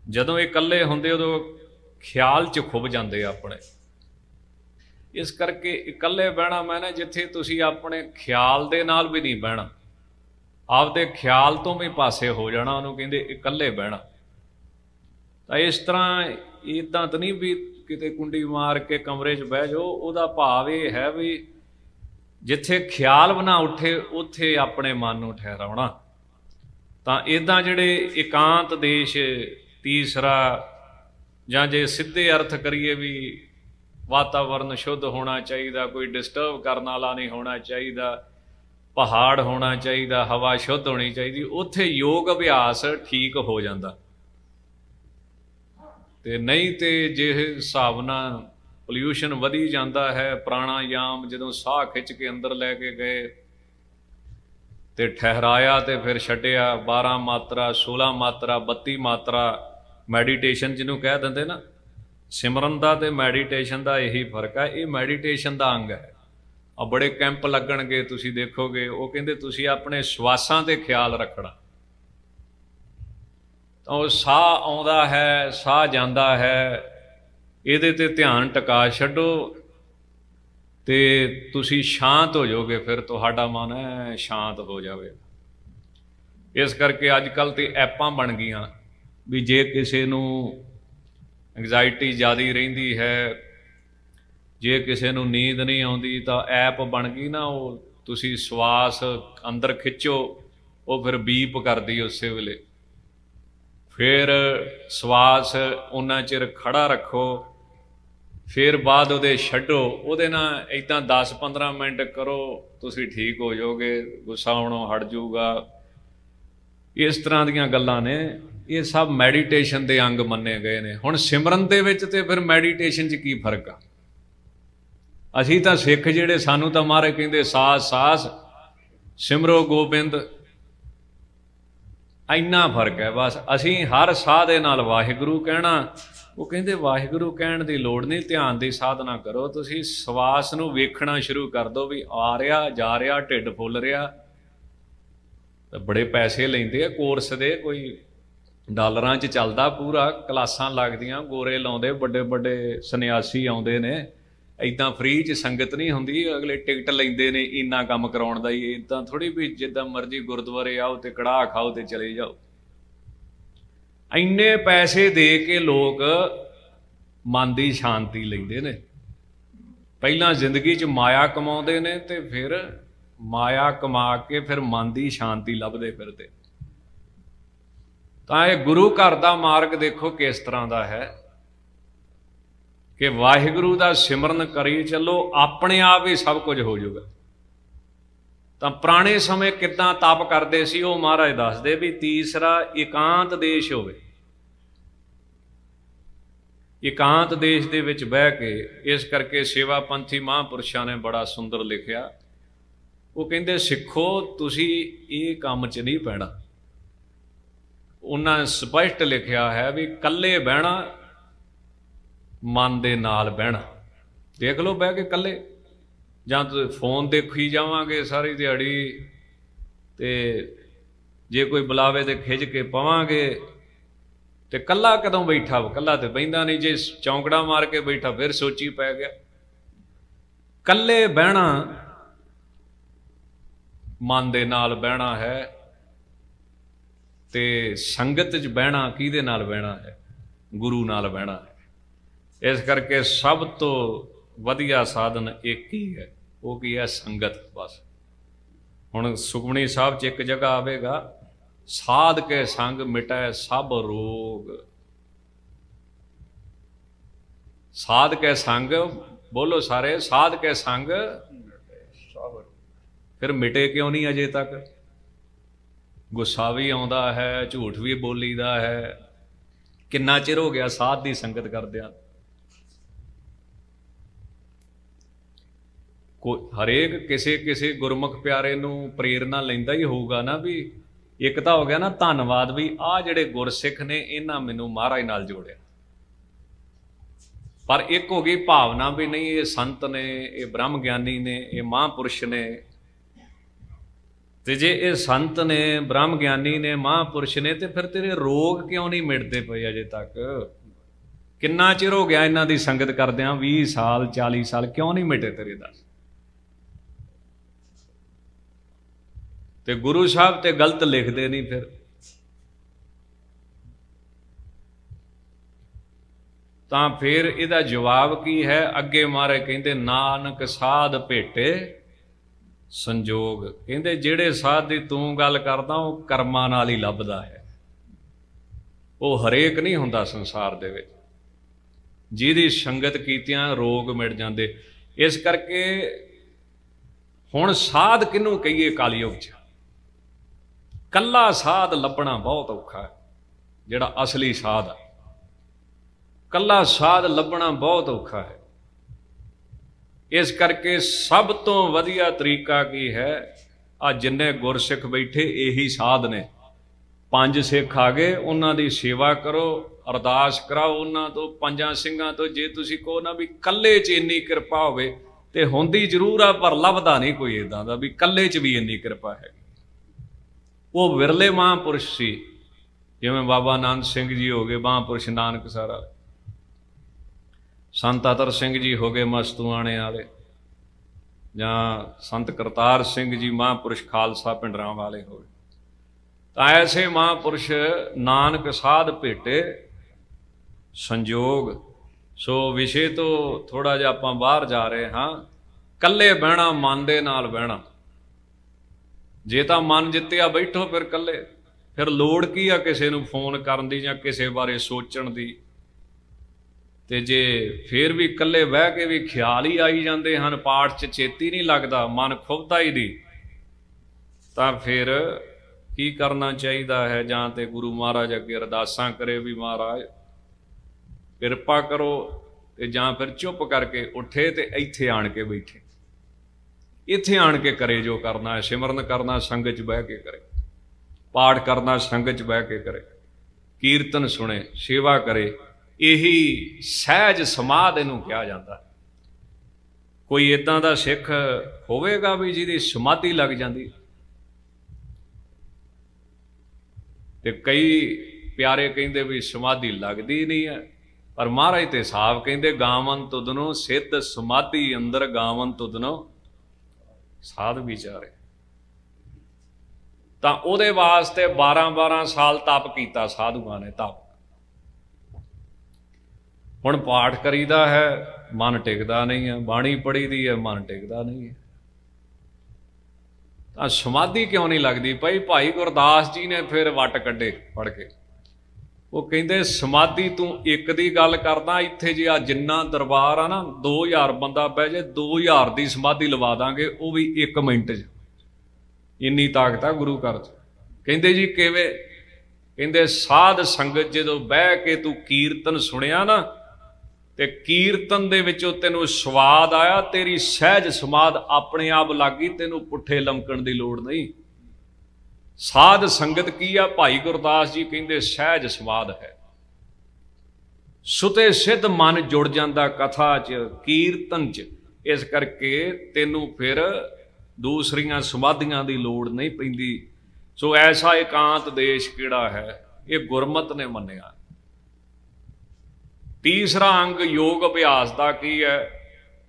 ਜਦੋਂ ਇਹ ਇਕੱਲੇ ਹੁੰਦੇ, ਉਦੋਂ ਖਿਆਲ 'ਚ ਖੁੱਭ ਜਾਂਦੇ ਆਪਣੇ। ਇਸ ਕਰਕੇ ਇਕੱਲੇ ਬਹਿਣਾ ਮੈਂ ਨਾ ਜਿੱਥੇ ਤੁਸੀਂ ਆਪਣੇ ਖਿਆਲ ਦੇ ਨਾਲ ਵੀ ਨਹੀਂ ਬਹਿਣਾ ਆਪਦੇ ਖਿਆਲ ਤੋਂ ਵੀ ਪਾਸੇ ਹੋ ਜਾਣਾ, ਉਹਨੂੰ ਕਹਿੰਦੇ ਇਕੱਲੇ ਬਹਿਣਾ ਤਾਂ ਇਸ ਤਰ੍ਹਾਂ ਇਦਾਂ ਤਾਂ ਨਹੀਂ ਵੀ ਕਿਤੇ ਕੁੰਡੀ ਮਾਰ ਕੇ ਕਮਰੇ 'ਚ ਬਹਿ ਜਾਓ, ਉਹਦਾ ਭਾਵ ਇਹ ਹੈ ਵੀ ਜਿੱਥੇ ਖਿਆਲ ਬਣਾ ਉੱਠੇ, ਉੱਥੇ ਆਪਣੇ ਮਨ ਨੂੰ ਠਹਿਰਾਉਣਾ। ਤਾਂ ਇਦਾਂ ਜਿਹੜੇ ਇਕਾਂਤ ਦੇਸ਼, ਤੀਸਰਾ ਜਾਂ ਜੇ ਸਿੱਧੇ ਅਰਥ ਕਰੀਏ ਵੀ ਵਾਤਾਵਰਨ ਸ਼ੁੱਧ ਹੋਣਾ ਚਾਹੀਦਾ, ਕੋਈ ਡਿਸਟਰਬ ਕਰਨ ਵਾਲਾ ਨਹੀਂ ਹੋਣਾ ਚਾਹੀਦਾ, ਪਹਾੜ ਹੋਣਾ ਚਾਹੀਦਾ, ਹਵਾ ਸ਼ੁੱਧ ਹੋਣੀ ਚਾਹੀਦੀ, ਉੱਥੇ ਯੋਗ ਅਭਿਆਸ ਠੀਕ ਹੋ ਜਾਂਦਾ। ਤੇ ਨਹੀਂ ਤੇ ਜੇ ਹਿਸਾਬ ਨਾਲ ਪੋਲਿਊਸ਼ਨ ਵਧੀ ਜਾਂਦਾ ਹੈ, ਪ੍ਰਾਣਾਯਾਮ ਜਦੋਂ ਸਾਹ ਖਿੱਚ ਕੇ ਅੰਦਰ ਲੈ ਕੇ ਗਏ ਤੇ ਠਹਿਰਾਇਆ ਤੇ ਫਿਰ ਛੱਡਿਆ 12 ਮਾਤਰਾ 16 ਮਾਤਰਾ 32 ਮਾਤਰਾ ਮੈਡੀਟੇਸ਼ਨ ਜਿਹਨੂੰ ਕਹਿ ਦਿੰਦੇ ਨਾ, ਸਿਮਰਨ ਦਾ ਤੇ ਮੈਡੀਟੇਸ਼ਨ ਦਾ ਇਹੀ ਫ਼ਰਕ ਹੈ, ਇਹ ਮੈਡੀਟੇਸ਼ਨ ਦਾ ਅੰਗ ਹੈ। ਆ ਬੜੇ ਕੈਂਪ ਲੱਗਣਗੇ, ਤੁਸੀਂ ਦੇਖੋਗੇ, ਉਹ ਕਹਿੰਦੇ ਤੁਸੀਂ ਆਪਣੇ ਸਵਾਸਾਂ ਤੇ ਖਿਆਲ ਰੱਖਣਾ। ਉਹ ਸਾਹ ਆਉਂਦਾ ਹੈ, ਸਾਹ ਜਾਂਦਾ ਹੈ, ਇਹਦੇ ਤੇ ਧਿਆਨ ਟਿਕਾ ਛੱਡੋ ਤੇ ਤੁਸੀਂ ਸ਼ਾਂਤ ਹੋ ਜਾਓਗੇ, ਫਿਰ ਤੁਹਾਡਾ ਮਨ ਹੈ ਸ਼ਾਂਤ ਹੋ ਜਾਵੇ ਇਸ ਕਰਕੇ ਅੱਜ ਕੱਲ ਤੇ ਐਪਾਂ ਬਣ ਗਈਆਂ ਵੀ ਜੇ ਕਿਸੇ ਨੂੰ ਐਂਗਜ਼ਾਇਟੀ ਜ਼ਿਆਦੀ ਰਹਿੰਦੀ ਹੈ, ਜੇ ਕਿਸੇ ਨੂੰ ਨੀਂਦ ਨਹੀਂ ਆਉਂਦੀ ਤਾਂ ਐਪ ਬਣ ਗਈ ਨਾ ਉਹ, ਤੁਸੀਂ ਸਵਾਸ ਅੰਦਰ ਖਿੱਚੋ, ਉਹ ਫਿਰ ਬੀਪ ਕਰਦੀ ਉਸੇ ਵੇਲੇ। ਫਿਰ ਸਵਾਸ ਉਹਨਾਂ ਚਿਰ ਖੜਾ ਰੱਖੋ, ਫਿਰ ਬਾਅਦ ਉਹਦੇ ਛੱਡੋ, ਉਹਦੇ ਨਾਲ ਇਦਾਂ 10-15 ਮਿੰਟ ਕਰੋ, ਤੁਸੀਂ ਠੀਕ ਹੋ ਜਾਓਗੇ, ਗੁੱਸਾ ਆਉਣੋਂ ਹਟ ਜਾਊਗਾ। ਇਸ ਤਰ੍ਹਾਂ ਦੀਆਂ ਗੱਲਾਂ ਨੇ। ਇਹ ਸਭ ਮੈਡੀਟੇਸ਼ਨ ਦੇ ਅੰਗ ਮੰਨੇ ਗਏ ਨੇ। ਹੁਣ ਸਿਮਰਨ ਦੇ ਵਿੱਚ ਤੇ ਫਿਰ ਮੈਡੀਟੇਸ਼ਨ 'ਚ ਕੀ ਫ਼ਰਕ ਆ? ਅਸੀਂ ਤਾਂ ਸਿੱਖ ਜਿਹੜੇ ਸਾਨੂੰ ਤਾਂ ਮਾਰੇ ਕਹਿੰਦੇ, ਸਾਸ ਸਾਸ, ਸਿਮਰੋ ਗੋਬਿੰਦ ਇੰਨਾ ਫ਼ਰਕ ਹੈ, ਬਸ ਅਸੀਂ ਹਰ ਸਾਹ ਦੇ ਨਾਲ ਵਾਹਿਗੁਰੂ ਕਹਿਣਾ, ਉਹ ਕਹਿੰਦੇ ਵਾਹਿਗੁਰੂ ਕਹਿਣ ਦੀ ਲੋੜ ਨਹੀਂ, ਧਿਆਨ ਦੀ ਸਾਧਨਾ ਕਰੋ, ਤੁਸੀਂ ਸਵਾਸ ਨੂੰ ਵੇਖਣਾ ਸ਼ੁਰੂ ਕਰ ਦਿਓ ਵੀ ਆ ਰਿਹਾ, ਜਾ ਰਿਹਾ, ਢਿੱਡ ਫੁੱਲ ਰਿਹਾ। ਤਾਂ ਬੜੇ ਪੈਸੇ ਲੈਂਦੇ ਆ, ਕੋਰਸ ਦੇ ਕੋਈ ਡਾਲਰਾਂ 'ਚ ਚੱਲਦਾ ਪੂਰਾ, ਕਲਾਸਾਂ ਲੱਗਦੀਆਂ, ਗੋਰੇ ਲਾਉਂਦੇ ਵੱਡੇ ਵੱਡੇ ਸੰਨਿਆਸੀ ਆਉਂਦੇ ਨੇ। ਇਦਾਂ ਫ੍ਰੀ 'ਚ ਸੰਗਤ ਨਹੀਂ ਹੁੰਦੀ, ਅਗਲੇ ਟਿਕਟ ਲੈਂਦੇ ਨੇ, ਇੰਨਾ ਕੰਮ ਕਰਾਉਣ ਦਾ ਹੀ ਇਦਾਂ ਥੋੜੀ ਵੀ ਜਿੱਦਾਂ ਮਰਜ਼ੀ ਗੁਰਦੁਆਰੇ ਆਓ ਤੇ ਕੜਾਹ ਖਾਓ ਤੇ ਚਲੇ ਜਾਓ। ਇੰਨੇ ਪੈਸੇ ਦੇ ਕੇ ਲੋਕ ਮਨ ਦੀ ਸ਼ਾਂਤੀ ਲੈਂਦੇ ਨੇ। ਪਹਿਲਾਂ ਜ਼ਿੰਦਗੀ 'ਚ ਮਾਇਆ ਕਮਾਉਂਦੇ ਨੇ ਤੇ ਫਿਰ ਮਾਇਆ ਕਮਾ ਕੇ ਫਿਰ ਮਨ ਦੀ ਸ਼ਾਂਤੀ ਲੱਭਦੇ ਫਿਰਦੇ। ਤਾਂ ਇਹ ਗੁਰੂ ਘਰ ਦਾ ਮਾਰਗ ਦੇਖੋ ਕਿਸ ਤਰ੍ਹਾਂ ਦਾ ਹੈ। ਕਿ ਵਾਹਿਗੁਰੂ ਦਾ ਸਿਮਰਨ ਕਰੀ ਚੱਲੋ, ਆਪਣੇ ਆਪ ਹੀ ਸਭ ਕੁਝ ਹੋ ਜਾਊਗਾ। ਤਾਂ ਪੁਰਾਣੇ ਸਮੇਂ ਕਿੱਦਾਂ ਤਪ ਕਰਦੇ ਸੀ, ਉਹ ਮਹਾਰਾਜ ਦੱਸਦੇ ਵੀ ਤੀਸਰਾ ਇਕਾਂਤ ਦੇਸ਼ ਹੋਵੇ। ਇਕਾਂਤ ਦੇਸ਼ ਦੇ ਵਿੱਚ ਬਹਿ ਕੇ ਇਸ ਕਰਕੇ ਸੇਵਾ ਪੰਥੀ ਮਹਾਂਪੁਰਸ਼ਾਂ ਨੇ ਬੜਾ ਸੁੰਦਰ ਲਿਖਿਆ। ਉਹ ਕਹਿੰਦੇ, ਸਿੱਖੋ, ਤੁਸੀਂ ਇਹ ਕੰਮ 'ਚ ਨਹੀਂ ਪੈਣਾ ਉਹਨਾਂ ਸਪਸ਼ਟ ਲਿਖਿਆ ਹੈ ਵੀ ਇਕੱਲੇ ਬਹਿਣਾ ਮਨ ਦੇ ਨਾਲ ਬਹਿਣਾ। ਦੇਖ ਲਓ ਬਹਿ ਕੇ ਇਕੱਲੇ। ਜਾਂ ਤੁਸੀਂ ਫੋਨ ਦੇਖੀ ਜਾਵਾਂਗੇ ਸਾਰੀ ਦਿਹਾੜੀ ਤੇ ਜੇ ਕੋਈ ਬੁਲਾਵੇ ਤੇ ਖਿੱਚ ਕੇ ਪਵਾਂਗੇ ਤੇ ਕੱਲਾ ਕਦੋਂ ਬੈਠਾ ਵਾ? ਕੱਲਾ ਤੇ ਬੈਂਦਾ ਨਹੀਂ। ਜੇ ਚੌਂਕੜਾ ਮਾਰ ਕੇ ਬੈਠਾ, ਫਿਰ ਸੋਚੀ ਪੈ ਗਿਆ। ਕੱਲੇ ਬਹਿਣਾ ਮਨ ਦੇ ਨਾਲ ਬਹਿਣਾ ਹੈ ਤੇ ਸੰਗਤ 'ਚ ਬਹਿਣਾ ਕਿਹਦੇ ਨਾਲ ਬਹਿਣਾ ਹੈ? ਗੁਰੂ ਨਾਲ ਬਹਿਣਾ ਹੈ। ਇਸ ਕਰਕੇ ਸਭ ਤੋਂ ਵਧੀਆ ਸਾਧਨ ਇੱਕ ਹੀ ਹੈ, ਉਹ ਕੀ ਹੈ ਸੰਗਤ ਬਸ। ਹੁਣ ਸੁਖਮਣੀ ਸਾਹਿਬ 'ਚ ਇੱਕ ਜਗ੍ਹਾ ਆਵੇਗਾ, ਸਾਧ ਕੇ ਸੰਗ ਮਿਟੈ ਸਭ ਰੋਗ। ਸਾਧ ਕੇ ਸੰਗ, ਬੋਲੋ ਸਾਰੇ, ਸਾਧ ਕੇ ਸੰਗ ਫਿਰ ਮਿਟੇ ਕਿਉਂ ਨਹੀਂ ਅਜੇ ਤੱਕ? ਗੁੱਸਾ ਵੀ ਆਉਂਦਾ ਹੈ, ਝੂਠ ਵੀ ਬੋਲੀਦਾ ਹੈ। ਕਿੰਨਾ ਚਿਰ ਹੋ ਗਿਆ ਸਾਧ ਦੀ ਸੰਗਤ ਕਰਦਿਆਂ? ਹਰੇਕ ਕਿਸੇ ਕਿਸੇ ਗੁਰਮੁਖ ਪਿਆਰੇ ਨੂੰ ਪ੍ਰੇਰਣਾ ਲੈਂਦਾ ਹੀ ਹੋਊਗਾ ਨਾ ਵੀ ਇੱਕ ਤਾਂ ਹੋ ਗਿਆ ਨਾ ਧੰਨਵਾਦ ਵੀ ਆ ਜਿਹੜੇ ਗੁਰਸਿੱਖ ਨੇ, ਇਹਨਾਂ ਮੈਨੂੰ ਮਹਾਰਾਜ ਨਾਲ ਜੋੜਿਆ। ਪਰ ਇੱਕ ਹੋ ਗਈ ਭਾਵਨਾ ਵੀ ਨਹੀਂ, ਇਹ ਸੰਤ ਨੇ, ਇਹ ਬ੍ਰਹਮ ਗਿਆਨੀ ਨੇ, ਇਹ ਮਹਾਂਪੁਰਸ਼ ਨੇ। ਤੇ ਜੇ ਇਹ ਸੰਤ ਨੇ ਬ੍ਰਹਮ ਗਿਆਨੀ ਨੇ, ਮਹਾਂਪੁਰਸ਼ ਨੇ, ਤੇ ਫਿਰ ਤੇਰੇ ਰੋਗ ਕਿਉਂ ਨਹੀਂ ਮਿਟਦੇ ਪਏ ਅਜੇ ਤੱਕ? ਕਿੰਨਾ ਚਿਰ ਹੋ ਗਿਆ ਇਹਨਾਂ ਦੀ ਸੰਗਤ ਕਰਦਿਆਂ? 20 ਸਾਲ 40 ਸਾਲ ਕਿਉਂ ਨਹੀਂ ਮਿਟੇ ਤੇਰੇ ਦੱਸ? ਤੇ ਗੁਰੂ ਸਾਹਿਬ ਤੇ ਗਲਤ ਲਿਖਦੇ ਨਹੀਂ ਫਿਰ। ਤਾਂ ਫਿਰ ਇਹਦਾ ਜਵਾਬ ਕੀ ਹੈ? ਅੱਗੇ ਮਾਰੇ ਕਹਿੰਦੇ, ਨਾਨਕ ਸਾਧ ਭੇਟੇ ਸੰਜੋਗ। ਕਹਿੰਦੇ, ਜਿਹੜੇ ਸਾਧ ਦੀ ਤੂੰ ਗੱਲ ਕਰਦਾ, ਉਹ ਕਰਮਾਂ ਨਾਲ ਹੀ ਲੱਭਦਾ ਹੈ। ਉਹ ਹਰੇਕ ਨਹੀਂ ਹੁੰਦਾ ਸੰਸਾਰ ਦੇ ਵਿੱਚ। ਜਿਹਦੀ ਸੰਗਤ ਕੀਤਿਆਂ ਰੋਗ ਮਿਟ ਜਾਂਦੇ। ਇਸ ਕਰਕੇ ਹੁਣ ਸਾਧ ਕਿਨੂੰ ਕਹੀਏ ਕਾਲਯੁਗ 'ਚ? ਕੱਲਾ ਸਾਧ ਲੱਭਣਾ ਬਹੁਤ ਔਖਾ ਹੈ, ਜਿਹੜਾ ਅਸਲੀ ਸਾਧ ਹੈ ਕੱਲਾ ਸਾਧ ਲੱਭਣਾ ਬਹੁਤ ਔਖਾ ਹੈ। ਇਸ ਕਰਕੇ ਸਭ ਤੋਂ ਵਧੀਆ ਤਰੀਕਾ ਕੀ ਹੈ, ਆ ਜਿੰਨੇ ਗੁਰਸਿੱਖ ਬੈਠੇ ਇਹੀ ਸਾਧ ਨੇ। ਪੰਜ ਸਿੱਖ ਆ ਗਏ, ਉਹਨਾਂ ਦੀ ਸੇਵਾ ਕਰੋ, ਅਰਦਾਸ ਕਰਾਓ ਉਹਨਾਂ ਤੋਂ, ਪੰਜਾਂ ਸਿੰਘਾਂ ਤੋਂ, ਜੇ ਤੁਸੀਂ ਕਹੋ ਨਾ ਵੀ ਕੱਲੇ 'ਚ ਇੰਨੀ ਕਿਰਪਾ ਹੋਵੇ, ਤੇ ਹੁੰਦੀ ਜ਼ਰੂਰ ਆ, ਪਰ ਲੱਭਦਾ ਨਹੀਂ ਕੋਈ ਇਦਾਂ ਦਾ, ਵੀ ਕੱਲੇ 'ਚ ਵੀ ਇੰਨੀ ਕਿਰਪਾ ਹੈਗੀ। ਉਹ ਵਿਰਲੇ ਮਹਾਂਪੁਰਸ਼ ਸੀ। ਜਿਵੇਂ ਬਾਬਾ ਆਨੰਦ ਸਿੰਘ ਜੀ ਹੋ ਗਏ, ਮਹਾਂਪੁਰਸ਼ ਨਾਨਕ ਸਾਰਾ। ਸੰਤ ਅਤਰ ਸਿੰਘ ਜੀ ਹੋ ਗਏ ਮਸਤੂਆਣੇ ਵਾਲੇ। ਜਾਂ ਸੰਤ ਕਰਤਾਰ ਸਿੰਘ ਜੀ ਮਹਾਂਪੁਰਸ਼ ਖਾਲਸਾ ਪਿੰਡਰਾਂ ਵਾਲੇ ਹੋ ਗਏ। ਤਾਂ ਐਸੇ ਮਹਾਂਪੁਰਸ਼ ਨਾਨਕ ਸਾਧ ਭੇਟੇ, ਸੰਜੋਗ। ਸੋ ਵਿਸ਼ੇ ਤੋਂ ਥੋੜਾ ਜਿਹਾ ਆਪਾਂ ਬਾਹਰ ਜਾ ਰਹੇ ਹਾਂ। ਕੱਲੇ ਬਹਿਣਾ, ਮਨ ਦੇ ਨਾਲ ਬਹਿਣਾ। ਜੇ ਤਾਂ ਮਨ ਜਿੱਤਿਆ ਬੈਠੋ ਫਿਰ ਕੱਲੇ ਫਿਰ ਲੋੜ ਕੀ ਆ ਕਿਸੇ ਨੂੰ ਫੋਨ ਕਰਨ ਦੀ ਜਾਂ ਕਿਸੇ ਬਾਰੇ ਸੋਚਣ ਦੀ? ਤੇ ਜੇ ਫਿਰ ਵੀ ਇਕੱਲੇ ਬਹਿ ਕੇ ਵੀ ਖਿਆਲ ਹੀ ਆਈ ਜਾਂਦੇ ਹਨ, ਪਾਠ 'ਚ ਚੇਤੀ ਨਹੀਂ ਲੱਗਦਾ, ਮਨ ਖੁੱਬਦਾ ਹੀ ਦੀ ਤਾਂ ਫਿਰ ਕੀ ਕਰਨਾ ਚਾਹੀਦਾ ਹੈ? ਜਾਂ ਤੇ ਗੁਰੂ ਮਹਾਰਾਜ ਅੱਗੇ ਅਰਦਾਸਾਂ ਕਰੇ ਵੀ ਮਹਾਰਾਜ, ਕਿਰਪਾ ਕਰੋ ਤੇ ਜਾਂ ਫਿਰ ਚੁੱਪ ਕਰਕੇ ਉੱਠੇ ਤੇ ਇੱਥੇ ਆਣ ਕੇ ਬੈਠੇ। ਇੱਥੇ ਆਣ ਕੇ ਕਰੇ ਜੋ ਕਰਨਾ ਹੈ ਸਿਮਰਨ ਕਰਨਾ ਸੰਗਤ 'ਚ ਬਹਿ ਕੇ ਕਰੇ। ਪਾਠ ਕਰਨਾ ਸੰਗਤ 'ਚ ਬਹਿ ਕੇ ਕਰੇ। ਕੀਰਤਨ ਸੁਣੇ, ਸੇਵਾ ਕਰੇ। ਇਹੀ ਸਹਿਜ ਸਮਾਧ ਇਹਨੂੰ ਕਿਹਾ ਜਾਂਦਾ। ਕੋਈ ਇਦਾਂ ਦਾ ਸਿੱਖ ਹੋਵੇਗਾ ਵੀ ਜਿਹਦੀ ਸਮਾਧੀ ਲੱਗ ਜਾਂਦੀ। ਤੇ ਕਈ ਪਿਆਰੇ ਕਹਿੰਦੇ ਵੀ ਸਮਾਧੀ ਲੱਗਦੀ ਨਹੀਂ ਹੈ। ਪਰ ਮਹਾਰਾਜ ਤੇ ਸਾਹਿਬ ਕਹਿੰਦੇ, ਗਾਵਨ ਤੁਦਨੋ ਸਿੱਧ ਸਮਾਧੀ ਅੰਦਰ ਗਾਵਨ ਤੁਦਨੋ ਸਾਧ ਵਿਚਾਰੇ ਤਾਂ ਉਹਦੇ ਵਾਸਤੇ 12 12 ਸਾਲ ਤਪ ਕੀਤਾ, ਸਾਧੂਆਂ ਨੇ ਤਪ। ਹੁਣ ਪਾਠ ਕਰੀਦਾ ਹੈ, ਮਨ ਟਿਕਦਾ ਨਹੀਂ ਹੈ। ਬਾਣੀ ਪੜੀਦੀ ਹੈ, ਮਨ ਟਿਕਦਾ ਨਹੀਂ ਹੈ। ਤਾਂ ਸਮਾਧੀ ਕਿਉਂ ਨਹੀਂ ਲੱਗਦੀ? ਭਾਈ ਭਾਈ ਗੁਰਦਾਸ ਜੀ ਨੇ ਫਿਰ ਵਟ ਕੱਢੇ, ਫੜ ਕੇ। ਉਹ ਕਹਿੰਦੇ, ਸਮਾਧੀ ਤੂੰ ਇੱਕ ਦੀ ਗੱਲ ਕਰਦਾ, ਇੱਥੇ ਜੇ ਆ ਜਿੰਨਾ ਦਰਬਾਰ ਆ ਨਾ 2000 ਬੰਦਾ ਬਹਿ ਜੇ 2000 ਦੀ ਸਮਾਧੀ ਲਵਾ ਦਾਂਗੇ, ਉਹ ਵੀ 1 ਮਿੰਟ 'ਚ। ਇੰਨੀ ਤਾਕਤ ਆ ਗੁਰੂ ਘਰ 'ਚ। ਕਹਿੰਦੇ ਜੀ ਕਿਵੇਂ? ਕਹਿੰਦੇ, ਸਾਧ ਸੰਗਤ ਜਦੋਂ ਬਹਿ ਕੇ ਤੂੰ ਕੀਰਤਨ ਸੁਣਿਆ ਨਾ, ਤੇ ਕੀਰਤਨ ਦੇ ਵਿੱਚੋਂ ਤੈਨੂੰ ਸਵਾਦ ਆਇਆ, ਤੇਰੀ ਸਹਿਜ ਸਮਾਦ ਆਪਣੇ ਆਪ ਲੱਗੀ ਤੈਨੂੰ ਪੁੱਠੇ ਲਮਕਣ ਦੀ ਲੋੜ ਨਹੀਂ। ਸਾਧ ਸੰਗਤ ਕੀ ਆ? ਭਾਈ ਗੁਰਦਾਸ ਜੀ ਕਹਿੰਦੇ, ਸਹਿਜ ਸਮਾਦ ਹੈ। ਸੁਤੇ ਸਿੱਧ ਮਨ ਜੁੜ ਜਾਂਦਾ ਕਥਾ 'ਚ, ਕੀਰਤਨ 'ਚ। ਇਸ ਕਰਕੇ ਤੈਨੂੰ ਫਿਰ ਦੂਸਰੀਆਂ ਸਮਾਧੀਆਂ ਦੀ ਲੋੜ ਨਹੀਂ ਪੈਂਦੀ। ਸੋ ਐਸਾ ਇਕਾਂਤ ਦੇਸ਼ ਕਿਹੜਾ ਹੈ? ਇਹ ਗੁਰਮਤ ਨੇ ਮੰਨਿਆ। ਤੀਸਰਾ ਅੰਗ ਯੋਗ ਅਭਿਆਸ ਦਾ ਕੀ ਹੈ?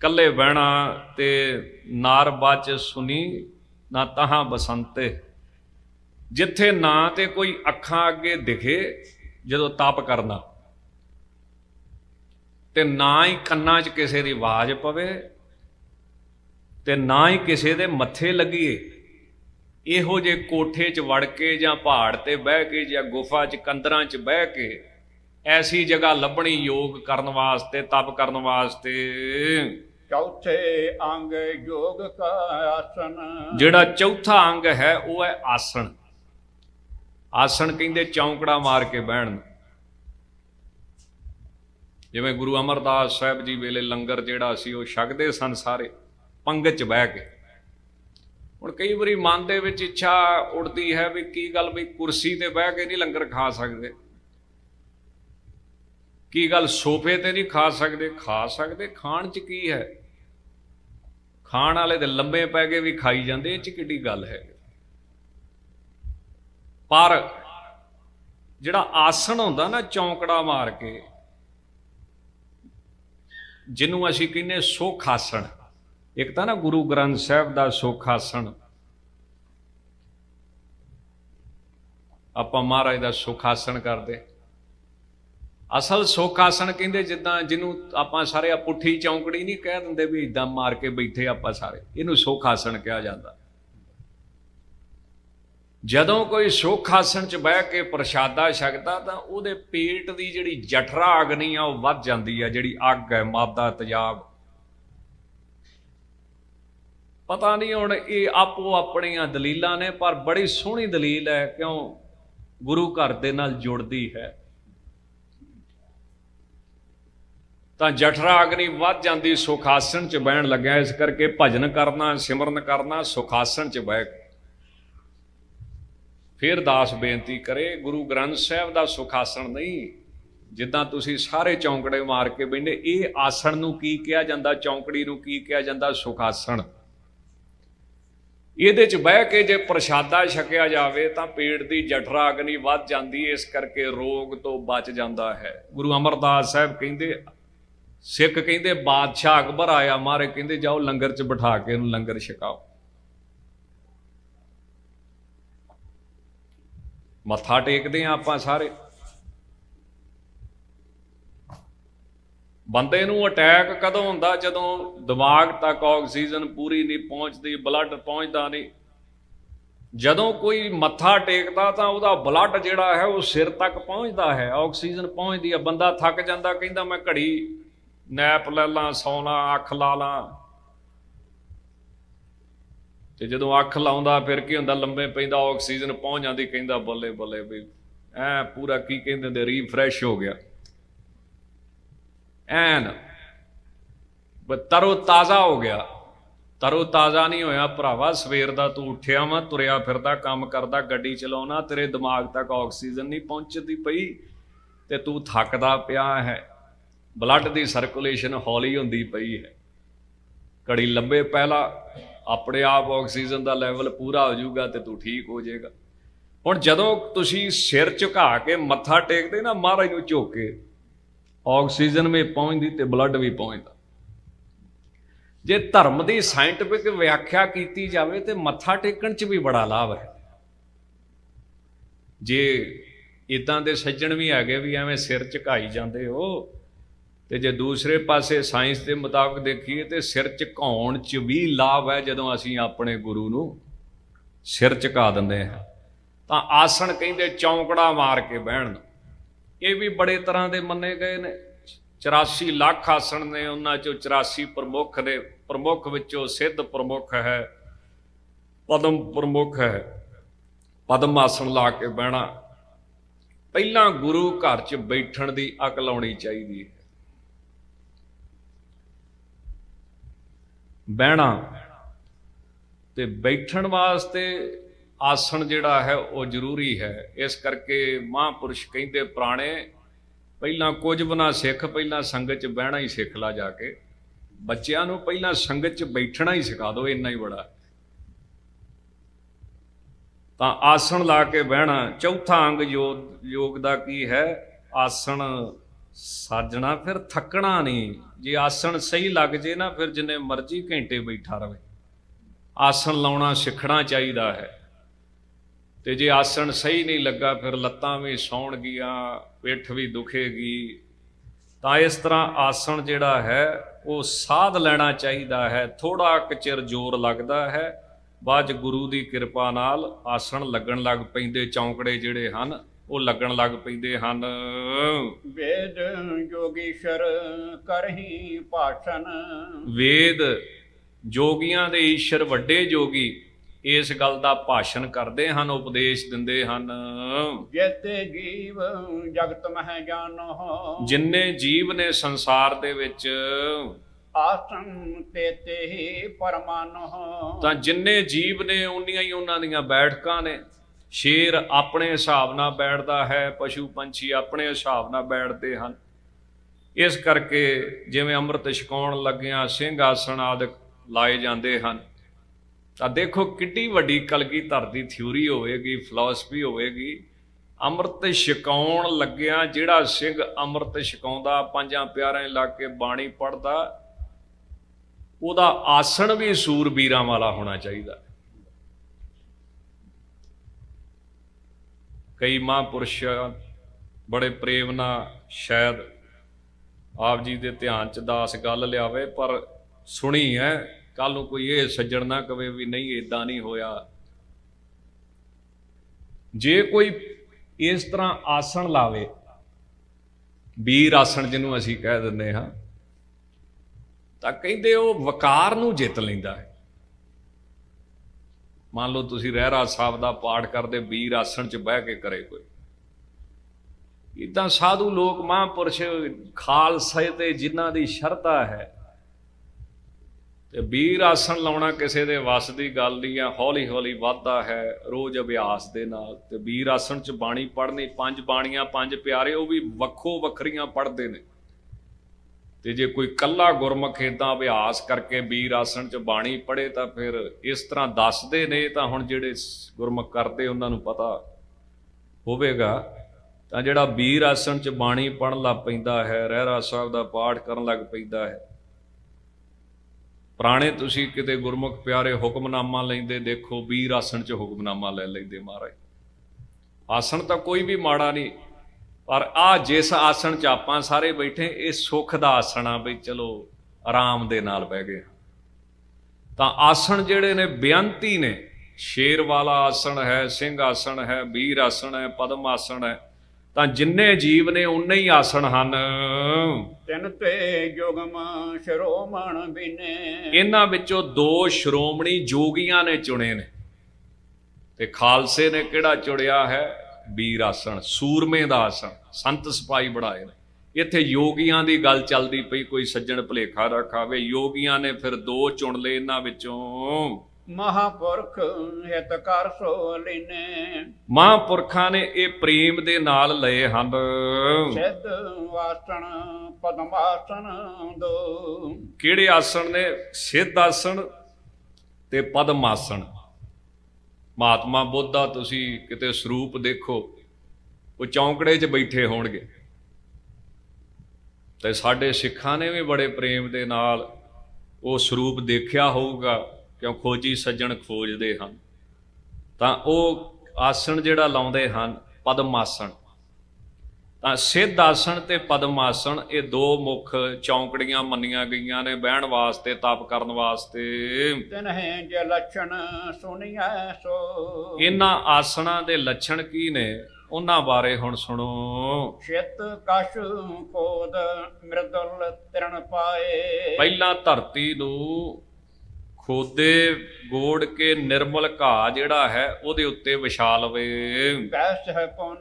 ਕੱਲੇ ਬਹਿਣਾ ਤੇ ਨਾਰ ਬਾਚ ਸੁਨੀ, ਨਾ ਤਹਾਂ ਬਸੰਤੇ। ਜਿੱਥੇ ਨਾ ਤੇ ਕੋਈ ਅੱਖਾਂ ਅੱਗੇ ਦਿਖੇ ਜਦੋਂ ਤਪ ਕਰਨਾ। ਤੇ ਨਾ ਹੀ ਕੰਨਾਂ 'ਚ ਕਿਸੇ ਦੀ ਆਵਾਜ਼ ਪਵੇ ਤੇ ਨਾ ਹੀ ਕਿਸੇ ਦੇ ਮੱਥੇ ਲੱਗੀਏ। ਇਹੋ ਜੇ ਕੋਠੇ 'ਚ ਵੜ ਕੇ ਜਾਂ ਪਹਾੜ ਤੇ ਬਹਿ ਕੇ ਜਾਂ ਗੁਫਾ 'ਚ ਕੰਦਰਾਂ 'ਚ ਬਹਿ ਕੇ ਐਸੀ ਜਗ੍ਹਾ ਲੱਭਣੀ ਯੋਗ ਕਰਨ ਵਾਸਤੇ ਤਪ ਕਰਨ ਵਾਸਤੇ। ਚੌਥੇ ਅੰਗ ਯੋਗ ਕਾ ਆਸਨ। ਜਿਹੜਾ ਚੌਥਾ ਅੰਗ ਹੈ ਉਹ ਹੈ ਆਸਣ ਆਸਣ ਕਹਿੰਦੇ ਚੌਂਕੜਾ ਮਾਰ ਕੇ ਬਹਿਣ ਨੂੰ। ਜਿਵੇਂ ਗੁਰੂ ਅਮਰਦਾਸ ਸਾਹਿਬ ਜੀ ਵੇਲੇ ਲੰਗਰ ਜਿਹੜਾ ਸੀ, ਉਹ ਛਕਦੇ ਸਨ ਸਾਰੇ ਪੰਗਤ 'ਚ ਬਹਿ ਕੇ। ਹੁਣ ਕਈ ਵਾਰੀ ਮਨ ਦੇ ਵਿੱਚ ਇੱਛਾ ਉੱਠਦੀ ਹੈ ਵੀ ਕੀ ਗੱਲ ਵੀ ਕੁਰਸੀ ਤੇ ਬਹਿ ਕੇ ਨਹੀਂ ਲੰਗਰ ਖਾ ਸਕਦੇ। ਕੀ ਗੱਲ ਸੋਫੇ ਤੇ ਨਹੀਂ ਖਾ ਸਕਦੇ? ਖਾ ਸਕਦੇ। ਖਾਣ 'ਚ ਕੀ ਹੈ? ਖਾਣ ਵਾਲੇ ਦੇ ਲੰਬੇ ਪੈ ਕੇ ਵੀ ਖਾਈ ਜਾਂਦੇ, ਇਹ 'ਚ ਕਿੱਡੀ ਗੱਲ ਹੈ? ਪਰ ਜਿਹੜਾ ਆਸਣ ਹੁੰਦਾ ਨਾ ਚੌਂਕੜਾ ਮਾਰ ਕੇ, ਜਿਹਨੂੰ ਅਸੀਂ ਕਹਿੰਦੇ ਸੁਖ ਆਸਣ ਇੱਕ ਤਾਂ ਨਾ ਗੁਰੂ ਗ੍ਰੰਥ ਸਾਹਿਬ ਦਾ ਸੁਖ ਆਸਣ ਆਪਾਂ ਮਹਾਰਾਜ ਦਾ ਸੁਖ ਆਸਣ ਕਰਦੇ ਅਸਲ ਸੁਖ ਆਸਣ ਕਹਿੰਦੇ ਜਿੱਦਾਂ ਜਿਹਨੂੰ ਆਪਾਂ ਸਾਰੇ ਆ ਪੁੱਠੀ ਚੌਂਕੜੀ ਨਹੀਂ ਕਹਿ ਦਿੰਦੇ ਵੀ ਇਦਾਂ ਮਾਰ ਕੇ ਬੈਠੇ ਆਪਾਂ ਸਾਰੇ, ਇਹਨੂੰ ਸੁਖ ਆਸਣ ਕਿਹਾ ਜਾਂਦਾ। ਜਦੋਂ ਕੋਈ ਸੁਖ ਆਸਣ 'ਚ ਬਹਿ ਕੇ ਪ੍ਰਸ਼ਾਦਾ ਛਕਦਾ ਤਾਂ ਉਹਦੇ ਪੇਟ ਦੀ ਜਿਹੜੀ ਜਠਰਾ ਅਗਨੀ ਆ, ਉਹ ਵੱਧ ਜਾਂਦੀ ਆ, ਜਿਹੜੀ ਅੱਗ ਹੈ, ਮਾਦਾ ਤੇਜਾਬ। ਪਤਾ ਨਹੀਂ ਹੁਣ ਇਹ ਆਪੋ ਆਪਣੀਆਂ ਦਲੀਲਾਂ ਨੇ, ਪਰ ਬੜੀ ਸੋਹਣੀ ਦਲੀਲ ਹੈ, ਕਿਉਂ ਗੁਰੂ ਘਰ ਦੇ ਨਾਲ ਜੁੜਦੀ ਹੈ। ਤਾਂ ਜਠਰਾ ਅਗਨੀ ਵੱਧ ਜਾਂਦੀ, ਸੁਖ ਆਸਣ 'ਚ ਬਹਿਣ ਲੱਗਿਆ, ਇਸ ਕਰਕੇ ਭਜਨ ਕਰਨਾ, ਸਿਮਰਨ ਕਰਨਾ, ਸੁਖ ਆਸਣ 'ਚ ਬਹਿ ਫਿਰ ਦਾਸ ਬੇਨਤੀ ਕਰੇ, ਗੁਰੂ ਗ੍ਰੰਥ ਸਾਹਿਬ ਦਾ ਸੁਖਾਸਣ ਨਹੀਂ। ਜਿੱਦਾਂ ਤੁਸੀਂ ਸਾਰੇ ਚੌਂਕੜੇ ਮਾਰ ਕੇ ਬੈਠੇ ਇਹ ਆਸਣ ਨੂੰ ਕੀ ਕਿਹਾ ਜਾਂਦਾ? ਚੌਂਕੜੀ ਨੂੰ ਕੀ ਕਿਹਾ ਜਾਂਦਾ? ਸੁਖਾਸਣ ਇਹਦੇ 'ਚ ਬਹਿ ਕੇ ਜੇ ਪ੍ਰਸ਼ਾਦਾ ਛਕਿਆ ਜਾਵੇ, ਤਾਂ ਪੇਟ ਦੀ ਜਠਰਾ ਅਗਨੀ ਵੱਧ ਜਾਂਦੀ ਇਸ ਕਰਕੇ ਰੋਗ ਤੋਂ ਬਚ ਜਾਂਦਾ ਹੈ। ਗੁਰੂ ਅਮਰਦਾਸ ਸਾਹਿਬ ਕਹਿੰਦੇ, ਸਿੱਖ ਕਹਿੰਦੇ, ਬਾਦਸ਼ਾਹ ਅਕਬਰ ਆਇਆ ਮਾਰੇ ਕਹਿੰਦੇ, ਜਾਓ ਲੰਗਰ 'ਚ ਬਿਠਾ ਕੇ ਇਹਨੂੰ ਲੰਗਰ ਛਕਾਓ। ਮੱਥਾ ਟੇਕਦੇ ਆ ਆਪਾਂ ਸਾਰੇ। ਬੰਦੇ ਨੂੰ ਅਟੈਕ ਕਦੋਂ ਹੁੰਦਾ? ਜਦੋਂ ਦਿਮਾਗ ਤੱਕ ਆਕਸੀਜਨ ਪੂਰੀ ਨਹੀਂ ਪਹੁੰਚਦੀ ਬਲੱਡ ਪਹੁੰਚਦਾ ਨਹੀਂ। ਜਦੋਂ ਕੋਈ ਮੱਥਾ ਟੇਕਦਾ ਤਾਂ ਉਹਦਾ ਬਲੱਡ ਜਿਹੜਾ ਹੈ ਉਹ ਸਿਰ ਤੱਕ ਪਹੁੰਚਦਾ ਹੈ। ਆਕਸੀਜਨ ਪਹੁੰਚਦੀ ਹੈ। ਬੰਦਾ ਥੱਕ ਜਾਂਦਾ, ਕਹਿੰਦਾ ਮੈਂ ਘੜੀ ਨੈਪ ਲੈ ਲਾਂ ਸੌਣਾ ਅੱਖ ਲਾ ਲਾਂ। ਤੇ ਜਦੋਂ ਅੱਖ ਲਾਉਂਦਾ, ਫਿਰ ਕੀ ਹੁੰਦਾ? ਲੰਬੇ ਪੈਂਦਾ, ਆਕਸੀਜਨ ਪਹੁੰਚ ਜਾਂਦੀ ਕਹਿੰਦਾ, ਬੱਲੇ ਬੱਲੇ ਵੀ। ਐ ਪੂਰਾ ਕੀ ਕਹਿੰਦੇ ਨੇ ਰੀਫਰੈਸ਼ ਹੋ ਗਿਆ। ਐਨ। ਤਰੋ ਤਾਜ਼ਾ ਹੋ ਗਿਆ। ਤਰੋ ਤਾਜ਼ਾ ਨਹੀਂ ਹੋਇਆ, ਭਰਾਵਾ, ਸਵੇਰ ਦਾ ਤੂੰ ਉੱਠਿਆ ਵਾ, ਤੁਰਿਆ ਫਿਰਦਾ, ਕੰਮ ਕਰਦਾ, ਗੱਡੀ ਚਲਾਉਣਾ, ਤੇਰੇ ਦਿਮਾਗ ਤੱਕ ਆਕਸੀਜਨ ਨਹੀਂ ਪਹੁੰਚਦੀ ਪਈ, ਤੇ ਤੂੰ ਥੱਕਦਾ ਪਿਆ ਹੈ। ਬਲੱਡ ਦੀ ਸਰਕੂਲੇਸ਼ਨ ਹੌਲੀ ਹੁੰਦੀ ਪਈ ਹੈ। ਘੜੀ ਲੰਬੇ ਪਹਿਲਾ ਆਪਣੇ ਆਪ ਆਕਸੀਜਨ ਦਾ ਲੈਵਲ ਪੂਰਾ ਹੋ ਜਾਊਗਾ ਤੇ ਤੂੰ ਠੀਕ ਹੋ ਜਾਏਗਾ। ਹੁਣ ਜਦੋਂ ਤੁਸੀਂ ਸਿਰ ਝੁਕਾ ਕੇ ਮੱਥਾ ਟੇਕਦੇ ਨਾ ਮਹਾਰਾਜ ਨੂੰ ਝੁਕ ਕੇ, ਆਕਸੀਜਨ ਵੀ ਪਹੁੰਚਦੀ ਤੇ ਬਲੱਡ ਵੀ ਪਹੁੰਚਦਾ। ਜੇ ਧਰਮ ਦੀ ਸਾਇੰਟਿਫਿਕ ਵਿਆਖਿਆ ਕੀਤੀ ਜਾਵੇ ਤੇ ਮੱਥਾ ਟੇਕਣ 'ਚ ਵੀ ਬੜਾ ਲਾਭ ਹੈ। ਜੇ ਇਦਾਂ ਦੇ ਸੱਜਣ ਵੀ ਹੈਗੇ ਵੀ ਐਵੇਂ ਸਿਰ ਝੁਕਾਈ ਜਾਂਦੇ ਹੋ ਤੇ ਜੇ ਦੂਸਰੇ ਪਾਸੇ ਸਾਇੰਸ ਦੇ ਮੁਤਾਬਕ ਦੇਖੀਏ ਤੇ ਸਿਰ ਝੁਕਾਉਣ 'ਚ ਵੀ ਲਾਭ ਹੈ ਜਦੋਂ ਅਸੀਂ ਆਪਣੇ ਗੁਰੂ ਨੂੰ ਸਿਰ ਝੁਕਾ ਦਿੰਦੇ ਹਾਂ। ਤਾਂ ਆਸਣ ਕਹਿੰਦੇ ਚੌਂਕੜਾ ਮਾਰ ਕੇ ਬਹਿਣ ਇਹ ਵੀ ਬੜੇ ਤਰ੍ਹਾਂ ਦੇ ਮੰਨੇ ਗਏ ਨੇ। 84 ਲੱਖ ਆਸਣ ਨੇ, ਉਹਨਾਂ ਚੋਂ 84 ਪ੍ਰਮੁੱਖ ਨੇ। ਪ੍ਰਮੁੱਖ ਵਿੱਚੋਂ ਸਿੱਧ ਪ੍ਰਮੁੱਖ ਹੈ, ਪਦਮ ਪ੍ਰਮੁੱਖ ਹੈ। ਪਦਮ ਆਸਣ ਲਾ ਕੇ ਬਹਿਣਾ। ਪਹਿਲਾਂ ਗੁਰੂ ਘਰ 'ਚ ਬੈਠਣ ਦੀ ਅਕਲ ਆਉਣੀ ਚਾਹੀਦੀ ਹੈ। ਬਹਿਣਾ ਤੇ ਬੈਠਣ ਵਾਸਤੇ ਆਸਣ ਜਿਹੜਾ ਹੈ ਉਹ ਜ਼ਰੂਰੀ ਹੈ। ਇਸ ਕਰਕੇ ਮਹਾਂਪੁਰਸ਼ ਕਹਿੰਦੇ ਪੁਰਾਣੇ, ਪਹਿਲਾਂ ਕੁਝ ਬਣਾ ਸਿੱਖ, ਪਹਿਲਾਂ ਸੰਗਤ 'ਚ ਬਹਿਣਾ ਹੀ ਸਿੱਖ ਲਾ ਜਾ ਕੇ। ਬੱਚਿਆਂ ਨੂੰ ਪਹਿਲਾਂ ਸੰਗਤ 'ਚ ਬੈਠਣਾ ਹੀ ਸਿਖਾ ਦਿਓ, ਇੰਨਾ ਹੀ ਬੜਾ। ਤਾਂ ਆਸਣ ਲਾ ਕੇ ਬਹਿਣਾ। ਚੌਥਾ ਅੰਗ ਯੋਗ ਯੋਗ ਦਾ ਕੀ ਹੈ? ਆਸਣ ਸਾਜਣਾ ਫਿਰ ਥੱਕਣਾ ਨਹੀਂ। ਜੇ ਆਸਣ ਸਹੀ ਲੱਗ ਜੇ ਨਾ, ਫਿਰ ਜਿੰਨੇ ਮਰਜ਼ੀ ਘੰਟੇ ਬੈਠਾ ਰਵੇ। ਆਸਣ ਲਾਉਣਾ ਸਿੱਖਣਾ ਚਾਹੀਦਾ ਹੈ। ਤੇ ਜੇ ਆਸਣ ਸਹੀ ਨਹੀਂ ਲੱਗਾ, ਫਿਰ ਲੱਤਾਂ ਵੀ ਸੌਣਗੀਆਂ ਪਿੱਠ ਵੀ ਦੁਖੇਗੀ। ਤਾਂ ਇਸ ਤਰ੍ਹਾਂ ਆਸਣ ਜਿਹੜਾ ਹੈ, ਉਹ ਸਾਧ ਲੈਣਾ ਚਾਹੀਦਾ ਹੈ। ਥੋੜਾ ਕੁ ਚਿਰ ਜ਼ੋਰ ਲੱਗਦਾ ਹੈ। ਬਾਅਦ ਗੁਰੂ ਦੀ ਕਿਰਪਾ ਨਾਲ ਆਸਣ ਲੱਗਣ ਲੱਗ ਪੈਂਦੇ ਚੌਂਕੜੇ ਜਿਹੜੇ ਹਨ ਉਹ ਲੱਗਣ ਲੱਗ ਪੈਂਦੇ ਹਨ। ਵੇਦ ਜੋਗੀਸ਼ਰ ਕਰਹੀ ਭਾਸ਼ਣ। ਵੇਦ ਜੋਗੀਆਂ ਦੇ ਈਸ਼ਰ ਵੱਡੇ ਜੋਗੀ ਇਸ ਗੱਲ ਦਾ ਭਾਸ਼ਣ ਕਰਦੇ ਹਨ ਉਪਦੇਸ਼ ਦਿੰਦੇ ਹਨ। ਜੇਤੇ ਜੀਵ ਜਗਤ ਮਹਿ ਜਾਣੋ। ਜਿੰਨੇ ਜੀਵ ਨੇ ਸੰਸਾਰ ਦੇ ਵਿੱਚ ਆਸਨ ਤੇ ਤੇ ਹੀ ਪਰਮਾਨੁ। ਤਾਂ ਜਿੰਨੇ ਜੀਵ ਨੇ ਉਨੀਆਂ ਹੀ ਉਹਨਾਂ ਦੀਆਂ ਬੈਠਕਾਂ ਨੇ। ਸ਼ੇਰ ਆਪਣੇ ਹਿਸਾਬ ਨਾਲ ਬੈਠਦਾ ਹੈ, ਪਸ਼ੂ ਪੰਛੀ ਆਪਣੇ ਹਿਸਾਬ ਨਾਲ ਬੈਠਦੇ ਹਨ। ਇਸ ਕਰਕੇ ਜਿਵੇਂ ਅੰਮ੍ਰਿਤ ਛਕਾਉਣ ਲੱਗਿਆਂ ਸਿੰਘ ਆਸਣ ਆਦਿਕ ਲਾਏ ਜਾਂਦੇ ਹਨ। ਤਾਂ ਦੇਖੋ ਕਿੱਡੀ ਵੱਡੀ ਕਲਗੀਧਰ ਦੀ ਥਿਊਰੀ ਹੋਵੇਗੀ ਫਿਲਾਸਫੀ ਹੋਵੇਗੀ। ਅੰਮ੍ਰਿਤ ਛਕਾਉਣ ਲੱਗਿਆਂ ਜਿਹੜਾ ਸਿੰਘ ਅੰਮ੍ਰਿਤ ਛਕਾਉਂਦਾ, ਪੰਜਾਂ ਪਿਆਰਿਆਂ ਲਾ ਕੇ ਬਾਣੀ ਪੜਦਾ ਉਹਦਾ ਆਸਣ ਵੀ ਸੂਰਬੀਰਾਂ ਵਾਲਾ ਹੋਣਾ ਚਾਹੀਦਾ। ਕਈ ਮਹਾਂਪੁਰਸ਼ ਬੜੇ ਪ੍ਰੇਮ ਨਾਲ ਸ਼ਾਇਦ ਆਪ ਜੀ ਦੇ ਧਿਆਨ ਚ ਦਾਸ ਗੱਲ ਲਿਆਵੇ, ਪਰ ਸੁਣੀ ਹੈ ਕੱਲ ਨੂੰ ਕੋਈ ਇਹ ਸੱਜਣ ਨਾ ਕਵੇ ਵੀ ਨਹੀਂ ਇਦਾਂ ਨਹੀਂ ਹੋਇਆ। ਜੇ ਕੋਈ ਇਸ ਤਰ੍ਹਾਂ ਆਸਣ ਲਾਵੇ, ਵੀਰ ਆਸਣ ਜਿਹਨੂੰ ਅਸੀਂ ਕਹਿ ਦਿੰਦੇ ਹਾਂ, ਤਾਂ ਕਹਿੰਦੇ ਉਹ ਵਕਾਰ ਨੂੰ ਜਿੱਤ ਲੈਂਦਾ ਹੈ। ਮੰਨ ਲਓ ਤੁਸੀਂ ਰਹਿਰਾ ਸਾਹਿਬ ਦਾ ਪਾਠ ਕਰਦੇ ਵੀਰ ਆਸਣ 'ਚ ਬਹਿ ਕੇ ਕਰੇ ਕੋਈ। ਇਦਾਂ ਸਾਧੂ ਲੋਕ ਮਹਾਂਪੁਰਸ਼ ਖਾਲਸੇ ਤੇ ਜਿਨ੍ਹਾਂ ਦੀ ਸ਼ਰਧਾ ਹੈ, ਤੇ ਵੀਰ ਆਸਣ ਲਾਉਣਾ ਕਿਸੇ ਦੇ ਵੱਸ ਦੀ ਗੱਲ ਨਹੀਂ ਆ ਹੌਲੀ ਹੌਲੀ ਵਾਧਾ ਹੈ ਰੋਜ਼ ਅਭਿਆਸ ਦੇ ਨਾਲ। ਤੇ ਵੀਰ ਆਸਣ 'ਚ ਬਾਣੀ ਪੜ੍ਹਨੀ, ਪੰਜ ਬਾਣੀਆਂ, ਪੰਜ ਪਿਆਰੇ, ਉਹ ਵੀ ਵੱਖੋ ਵੱਖਰੀਆਂ ਪੜ੍ਹਦੇ ਨੇ। ਤੇ ਜੇ ਕੋਈ ਕੱਲਾ ਗੁਰਮੁਖ ਇਦਾਂ ਅਭਿਆਸ ਕਰਕੇ ਵੀਰ ਆਸਣ 'ਚ ਬਾਣੀ ਪੜ੍ਹੇ ਤਾਂ ਫਿਰ ਇਸ ਤਰ੍ਹਾਂ ਦੱਸਦੇ ਨੇ ਤਾਂ ਹੁਣ ਜਿਹੜੇ ਗੁਰਮੁਖ ਕਰਦੇ ਉਹਨਾਂ ਨੂੰ ਪਤਾ ਹੋਵੇਗਾ। ਤਾਂ ਜਿਹੜਾ ਵੀਰ ਆਸਣ 'ਚ ਬਾਣੀ ਪੜਨ ਲੱਗ ਪੈਂਦਾ ਹੈ, ਰਹਿਰਾ ਸਾਹਿਬ ਦਾ ਪਾਠ ਕਰਨ ਲੱਗ ਪੈਂਦਾ ਹੈ। ਪੁਰਾਣੇ ਤੁਸੀਂ ਕਿਤੇ ਗੁਰਮੁਖ ਪਿਆਰੇ ਹੁਕਮਨਾਮਾ ਲੈਂਦੇ ਦੇਖੋ, ਵੀਰ ਆਸਣ 'ਚ ਹੁਕਮਨਾਮਾ ਲੈ ਲੈਂਦੇ ਮਹਾਰਾਜ। ਆਸਣ ਤਾਂ ਕੋਈ ਵੀ ਮਾੜਾ ਨਹੀਂ। ਪਰ ਆ ਜਿਸ ਆਸਣ 'ਚ ਆਪਾਂ ਸਾਰੇ ਬੈਠੇ ਇਹ ਸੁੱਖ ਦਾ ਆਸਣ ਆ ਬਈ ਚਲੋ ਆਰਾਮ ਦੇ ਨਾਲ ਬਹਿ ਗਏ ਤਾਂ ਆਸਣ ਜਿਹੜੇ ਨੇ ਬੇਅੰਤੀ ਨੇ। ਸ਼ੇਰ ਵਾਲਾ ਆਸਣ ਹੈ ਸਿੰਘ ਆਸਣ ਹੈ ਵੀਰ ਆਸਣ ਹੈ ਪਦਮ ਆਸਣ ਹੈ। ਤਾਂ ਜਿੰਨੇ ਜੀਵ ਨੇ ਉਨੇ ਹੀ ਆਸਣ ਹਨ। ਤਿਨ ਤੇ ਜੁਗਮ ਸ਼ਰੋਮਣ ਬਿਨੇ। ਇਹਨਾਂ ਵਿੱਚੋਂ ਦੋ ਸ਼੍ਰੋਮਣੀ ਜੋਗੀਆਂ ਨੇ ਚੁਣੇ ਨੇ। ਤੇ ਖਾਲਸੇ ਨੇ ਕਿਹੜਾ ਚੁੜਿਆ ਹੈ? ਵੀਰ ਆਸਣ ਸੂਰਮੇ ਦਾ ਆਸਣ ਸੰਤ ਸਿਪਾਈ ਬਣਾਏ ਨੇ। ਇੱਥੇ ਯੋਗੀਆਂ ਦੀ ਗੱਲ ਚੱਲਦੀ ਪਈ ਕੋਈ ਸੱਜਣ ਭਲੇਖਾ ਰੱਖਾਵੇ। ਯੋਗੀਆਂ ਨੇ ਫਿਰ ਦੋ ਚੁਣ ਲਏ ਇਹਨਾਂ ਵਿੱਚੋਂ। ਮਹਾਪੁਰਖ ਹਿਤ ਕਰ ਸੋ ਲੈਨੇ ਮਹਾਂਪੁਰਖਾਂ ਨੇ ਇਹ ਪ੍ਰੇਮ ਦੇ ਨਾਲ ਲਏ ਹਨ ਸਿੱਧ ਆਸਣ ਪਦਮਾਸਣ ਦੋ। ਕਿਹੜੇ ਆਸਣ ਨੇ? ਸਿੱਧ ਆਸਣ ਤੇ ਪਦਮ ਆਸਣ। ਮਹਾਤਮਾ ਬੁੱਧ ਦਾ ਤੁਸੀਂ ਕਿਤੇ ਸਰੂਪ ਦੇਖੋ, ਉਹ ਚੌਂਕੜੇ 'ਚ ਬੈਠੇ ਹੋਣਗੇ। ਤੇ ਸਾਡੇ ਸਿੱਖਾਂ ਨੇ ਵੀ ਬੜੇ ਪ੍ਰੇਮ ਦੇ ਨਾਲ ਉਹ ਸਰੂਪ ਦੇਖਿਆ ਹੋਊਗਾ, ਕਿਉਂ ਖੋਜੀ ਸੱਜਣ ਖੋਜਦੇ ਹਨ। ਤਾਂ ਉਹ ਆਸਣ ਜਿਹੜਾ ਲਾਉਂਦੇ ਹਨ ਪਦਮ ਆਸਣ ਤਾਂ ਸਿੱਧ ਆਸਣ ਤੇ ਪਦਮ ਆਸਣ ਇਹ ਦੋ ਮੁੱਖ ਚੌਂਕੜੀਆਂ ਮੰਨੀਆਂ ਗਈਆਂ ਨੇ ਬਹਿਣ ਵਾਸਤੇ ਤਪ ਕਰਨ ਵਾਸਤੇ। ਤਿਨ ਹੈ ਜੇ ਲਛਣ ਸੁਣੀਐ ਸੋ। ਇਹਨਾਂ ਆਸਣਾਂ ਦੇ ਲੱਛਣ ਕੀ ਨੇ? ਉਹਨਾਂ ਬਾਰੇ ਹੁਣ ਸੁਣੋ। ਚਿਤ ਕਸ਼ ਕੋਦ ਮਿਰਦੁਲ ਤਿਰਣ ਪਾਏ। ਪਹਿਲਾਂ ਧਰਤੀ ਨੂੰ ਖੋਦੇ ਗੋੜ ਕੇ ਨਿਰਮਲ ਘਾਹ ਜਿਹੜਾ ਹੈ ਉਹਦੇ ਉੱਤੇ ਵਿਛਾ ਲਵੇ ਕੈਸ ਹੈ ਪੁਨ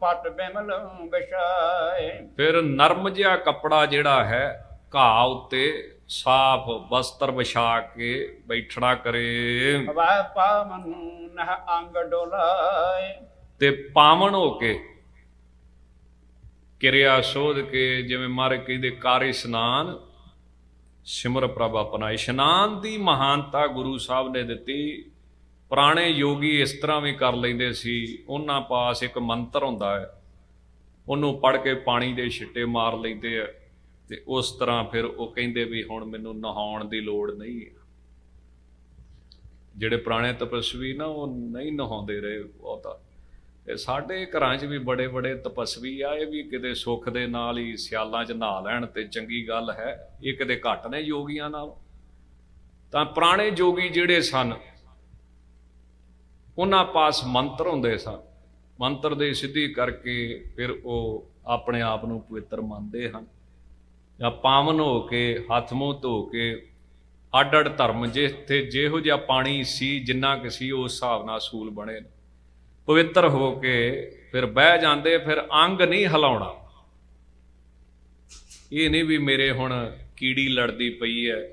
ਪਟ ਬਿਮਲ ਵਿਛਾਏ। ਫਿਰ ਨਰਮ ਜਿਹਾ ਕੱਪੜਾ ਜਿਹੜਾ ਹੈ ਘਾਹ ਉੱਤੇ ਸਾਫ਼ ਵਸਤਰ ਵਿਛਾ ਕੇ ਬੈਠਣਾ ਕਰੇ। ਹਵਾ ਪਾਵਨ ਨਹ ਅੰਗ ਡੋਲਾਏ। ਤੇ ਪਾਵਨ ਹੋ ਕੇ ਕਿਰਿਆ ਸੋਧ ਕੇ ਜਿਵੇਂ ਮਾਰੇ ਕਹਿੰਦੇ ਕਾਰ ਇਸ਼ਨਾਨ ਸਿਮਰ ਪ੍ਰਭ ਆਪਣਾ ਇਸ਼ਨਾਨ ਦੀ ਮਹਾਨਤਾ ਗੁਰੂ ਸਾਹਿਬ ਨੇ ਦਿੱਤੀ। ਪੁਰਾਣੇ ਯੋਗੀ ਇਸ ਤਰ੍ਹਾਂ ਵੀ ਕਰ ਲੈਂਦੇ ਸੀ, ਉਹਨਾਂ ਪਾਸ ਇੱਕ ਮੰਤਰ ਹੁੰਦਾ ਹੈ। ਉਹਨੂੰ ਪੜ੍ਹ ਕੇ ਪਾਣੀ ਦੇ ਛਿੱਟੇ ਮਾਰ ਲੈਂਦੇ ਆ ਤੇ ਉਸ ਤਰ੍ਹਾਂ ਫਿਰ ਉਹ ਕਹਿੰਦੇ ਵੀ ਹੁਣ ਮੈਨੂੰ ਨਹਾਉਣ ਦੀ ਲੋੜ ਨਹੀਂ ਹੈ ਜਿਹੜੇ ਪੁਰਾਣੇ ਤਪਸਵੀ ਨਾ, ਉਹ ਨਹੀਂ ਨਹਾਉਂਦੇ ਰਹੇ ਬਹੁਤਾ। ਤੇ ਸਾਡੇ ਘਰਾਂ 'ਚ ਵੀ ਬੜੇ ਬੜੇ ਤਪਸਵੀ ਆ, ਇਹ ਵੀ ਕਿਤੇ ਸੁੱਖ ਦੇ ਨਾਲ ਹੀ ਸਿਆਲਾਂ 'ਚ ਨਹਾ ਲੈਣ ਤੇ ਚੰਗੀ ਗੱਲ ਹੈ। ਇਹ ਕਿਤੇ ਘੱਟ ਨੇ ਯੋਗੀਆਂ ਨਾਲ। ਤਾਂ ਪੁਰਾਣੇ ਯੋਗੀ ਜਿਹੜੇ ਸਨ ਉਹਨਾਂ ਪਾਸ ਮੰਤਰ ਹੁੰਦੇ ਸਨ। ਮੰਤਰ ਦੇ ਸਿੱਧੀ ਕਰਕੇ ਫਿਰ ਉਹ ਆਪਣੇ ਆਪ ਨੂੰ ਪਵਿੱਤਰ ਮੰਨਦੇ ਹਨ। ਜਾਂ ਪਾਵਨ ਹੋ ਕੇ, ਹੱਥ ਮੂੰਹ ਧੋ ਕੇ ਅੱਡ ਅੱਡ ਧਰਮ ਜਿੱਥੇ ਜਿਹੋ ਜਿਹਾ ਪਾਣੀ ਸੀ, ਜਿੰਨਾ ਕਿ ਸੀ, ਉਸ ਹਿਸਾਬ ਨਾਲ ਸੂਲ ਬਣੇ ਨੇ। ਪਵਿੱਤਰ ਹੋ ਕੇ ਫਿਰ ਬਹਿ ਜਾਂਦੇ, ਫਿਰ ਅੰਗ ਨਹੀਂ ਹਿਲਾਉਣਾ। ਇਹ ਨਹੀਂ ਵੀ ਮੇਰੇ ਹੁਣ ਕੀੜੀ ਲੜਦੀ ਪਈ ਹੈ,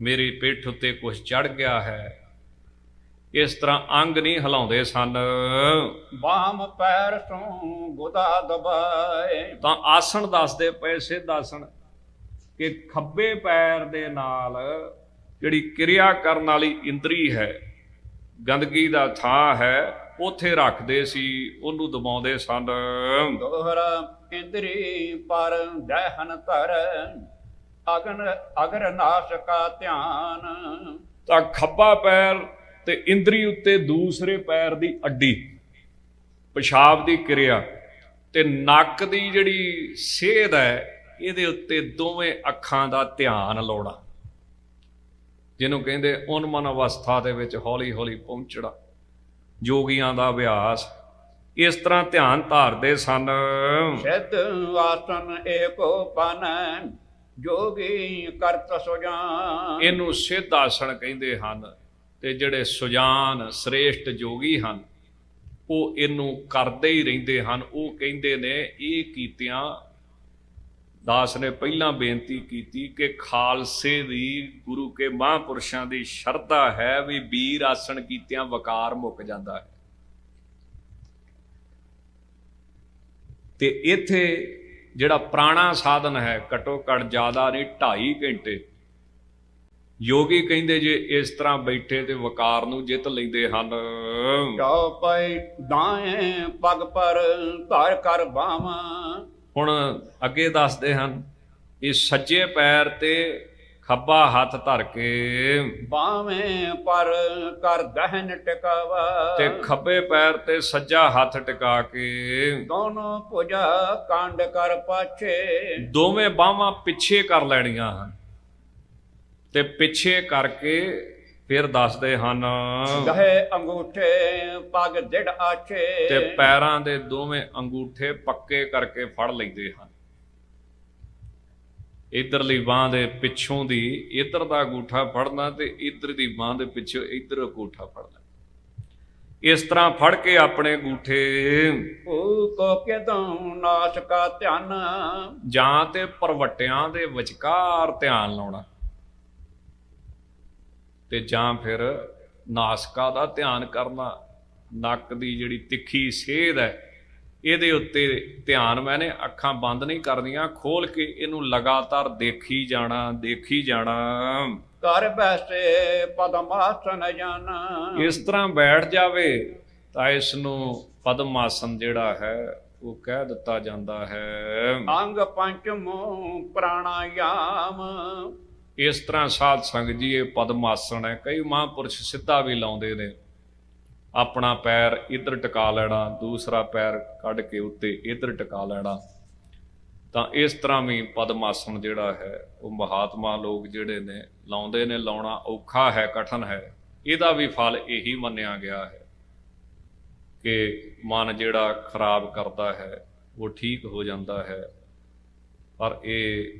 ਮੇਰੀ ਪਿੱਠ ਉੱਤੇ ਕੁਝ ਚੜ ਗਿਆ ਹੈ। ਇਸ ਤਰ੍ਹਾਂ ਅੰਗ ਨਹੀਂ ਹਿਲਾਉਂਦੇ ਸਨ। ਬਾਮ ਪੈਰ ਤੋਂ ਗੁਦਾ ਦਬਾਏ। ਤਾਂ ਆਸਣ ਦੱਸਦੇ ਪਏ ਸਿੱਧ ਆਸਣ ਕਿ ਖੱਬੇ ਪੈਰ ਦੇ ਨਾਲ ਜਿਹੜੀ ਕਿਰਿਆ ਕਰਨ ਵਾਲੀ ਇੰਦਰੀ ਹੈ ਗੰਦਗੀ ਦਾ ਥਾਂ ਹੈ ਉਥੇ ਰੱਖਦੇ ਸੀ ਉਹਨੂੰ ਦਬਾਉਂਦੇ ਸਨ। ਦੋਹਰਾ ਇੰਦਰੀ ਪਰ ਦਹਨ ਧਰ ਅਗਨ ਅਗਰ ਨਾਸ਼ ਕਾ ਧਿਆਨ। ਤਾਂ ਖੱਬਾ ਪੈਰ ਤੇ ਇੰਦਰੀ ਉੱਤੇ ਦੂਸਰੇ ਪੈਰ ਦੀ ਅੱਡੀ ਪਿਸ਼ਾਬ ਦੀ ਕਿਰਿਆ ਤੇ ਨੱਕ ਦੀ ਜਿਹੜੀ ਸੇਧ ਹੈ ਇਹਦੇ ਉੱਤੇ ਦੋਵੇਂ ਅੱਖਾਂ ਦਾ ਧਿਆਨ ਲਾਉਣਾ ਜਿਹਨੂੰ ਕਹਿੰਦੇ ਉਨਮਨ ਅਵਸਥਾ ਦੇ ਵਿੱਚ ਹੌਲੀ ਹੌਲੀ ਪਹੁੰਚਣਾ ਜੋਗੀਆਂ ਦਾ ਅਭਿਆਸ। ਇਸ ਤਰ੍ਹਾਂ ਧਿਆਨ ਧਾਰਦੇ ਸਨ। ਸਿੱਧ ਆਸਨ ਏਕੋ ਪਨ ਜੋਗੀ ਕਰਤ ਸੁਜਾਨ। ਇਹਨੂੰ ਸਿੱਧ ਆਸਣ ਕਹਿੰਦੇ ਹਨ। ਤੇ ਜਿਹੜੇ ਸੁਜਾਨ, ਸ੍ਰੇਸ਼ਟ ਜੋਗੀ ਹਨ, ਉਹ ਇਹਨੂੰ ਕਰਦੇ ਹੀ ਰਹਿੰਦੇ ਹਨ। ਉਹ ਕਹਿੰਦੇ ਨੇ, ਇਹ ਕੀਤਿਆਂ ਦਾਸ ਨੇ ਪਹਿਲਾਂ ਬੇਨਤੀ ਕੀਤੀ ਕਿ ਖਾਲਸੇ ਦੀ ਗੁਰੂ ਕੇ ਮਹਾਂਪੁਰਸ਼ਾਂ ਦੀ ਸ਼ਰਧਾ ਹੈ ਵੀ ਵੀਰ ਆਸਣ ਕੀਤਿਆਂ ਵਕਾਰ ਮੁੱਕ ਜਾਂਦਾ ਹੈ। ਤੇ ਇੱਥੇ ਜਿਹੜਾ ਪ੍ਰਾਣਾ ਸਾਧਨ ਹੈ, ਘਟੋ ਘਟ ਜ਼ਿਆਦਾ ਨਹੀਂ 2.5 ਘੰਟੇ ਯੋਗੀ ਕਹਿੰਦੇ ਜੇ ਇਸ ਤਰ੍ਹਾਂ ਬੈਠੇ ਤੇ ਵਕਾਰ ਨੂੰ ਜਿੱਤ ਲੈਂਦੇ ਹਨ। ਚੌਪਈ ਦਾਏ ਪਗ ਪਰ ਧਰ ਕਰ ਬਾਵਾ ਹੁਣ ਅੱਗੇ ਦੱਸਦੇ ਹਨ ਇਹ ਸੱਜੇ ਪੈਰ ਤੇ ਖੱਬਾ ਹੱਥ ਧਰ ਕੇ ਬਾਵੇਂ ਪਰ ਕਰ ਦਹਨ ਟਿਕਾਵਾ। ਤੇ ਖੱਬੇ ਪੈਰ ਤੇ ਸੱਜਾ ਹੱਥ ਟਿਕਾ ਕੇ ਦੋਨੋਂ ਭੁਜਾ ਕਾਂਡ ਕਰ ਪਾਛੇ। ਦੋਵੇਂ ਬਾਹਾਂ ਪਿੱਛੇ ਕਰ ਲੈਣੀਆਂ ਹਨ। ਤੇ ਪਿੱਛੇ ਕਰਕੇ ਫਿਰ ਦੱਸਦੇ ਹਨ ਗਹੇ ਅੰਗੂਠੇ ਪਗ ਡਿੜ ਆਛੇ। ਤੇ ਪੈਰਾਂ ਦੇ ਦੋਵੇਂ ਅੰਗੂਠੇ ਪੱਕੇ ਕਰਕੇ ਫੜ ਲੈਂਦੇ ਹਨ। ਇਧਰਲੀ ਬਾਹ ਦੇ ਪਿੱਛੋਂ ਦੀ ਇਧਰ ਦਾ ਅੰਗੂਠਾ ਫੜਨਾ ਤੇ ਇਧਰ ਦੀ ਬਾਹ ਦੇ ਪਿੱਛੋਂ ਇਧਰ ਅੰਗੂਠਾ ਫੜਨਾ। ਇਸ ਤਰ੍ਹਾਂ ਫੜ ਕੇ ਆਪਣੇ ਅੰਗੂਠੇ ਉਹ ਕੋ ਕਿਦੋਂ ਨਾਸ਼ ਕਾ ਧਿਆਨ। ਜਾਂ ਤੇ ਪਰਵਟਿਆਂ ਦੇ ਵਿਚਕਾਰ ਧਿਆਨ ਲਾਉਣਾ। ਤੇ ਜਾਂ ਫਿਰ ਨਾਸਕਾ ਦਾ ਧਿਆਨ ਕਰਨਾ ਨੱਕ ਦੀ ਜਿਹੜੀ ਤਿੱਖੀ ਸੇਧ ਹੈ ਇਹਦੇ ਉੱਤੇ ਧਿਆਨ ਮੈਨੇ ਅੱਖਾਂ ਬੰਦ ਨਹੀਂ ਕਰਨੀਆਂ ਖੋਲ ਕੇ ਇਹਨੂੰ ਲਗਾਤਾਰ ਦੇਖੀ ਜਾਣਾ ਦੇਖੀ ਜਾਣਾ। ਕਰ ਬੈਸੇ ਪਦਮਾਸਨ ਜਨ ਇਸ ਤਰ੍ਹਾਂ ਬੈਠ ਜਾਵੇ ਤਾਂ ਇਸ ਨੂੰ ਪਦਮ ਆਸਨ ਜਿਹੜਾ ਹੈ ਉਹ ਕਹਿ ਦਿੱਤਾ ਜਾਂਦਾ ਹੈ। ਅੰਗ ਪੰਚਮੋ ਪ੍ਰਾਣਾਯਾਮ। ਇਸ ਤਰ੍ਹਾਂ ਸਾਧ ਸੰਗਤ ਜੀ, ਇਹ ਪਦਮ ਆਸਣ ਹੈ। ਕਈ ਮਹਾਂਪੁਰਸ਼ ਸਿੱਧਾ ਵੀ ਲਾਉਂਦੇ ਨੇ। ਆਪਣਾ ਪੈਰ ਇੱਧਰ ਟਿਕਾ ਲੈਣਾ, ਦੂਸਰਾ ਪੈਰ ਕੱਢ ਕੇ ਉੱਤੇ ਇੱਧਰ ਟਿਕਾ ਲੈਣਾ। ਤਾਂ ਇਸ ਤਰ੍ਹਾਂ ਵੀ ਪਦਮ ਆਸਣ ਜਿਹੜਾ ਹੈ, ਉਹ ਮਹਾਤਮਾ ਲੋਕ ਜਿਹੜੇ ਨੇ, ਲਾਉਂਦੇ ਨੇ, ਲਾਉਣਾ ਔਖਾ ਹੈ, ਕਠਨ ਹੈ। ਇਹਦਾ ਵੀ ਫਲ ਇਹੀ ਮੰਨਿਆ ਗਿਆ ਹੈ ਕਿ ਮਨ ਜਿਹੜਾ ਖਰਾਬ ਕਰਦਾ ਹੈ, ਉਹ ਠੀਕ ਹੋ ਜਾਂਦਾ ਹੈ। ਪਰ ਇਹ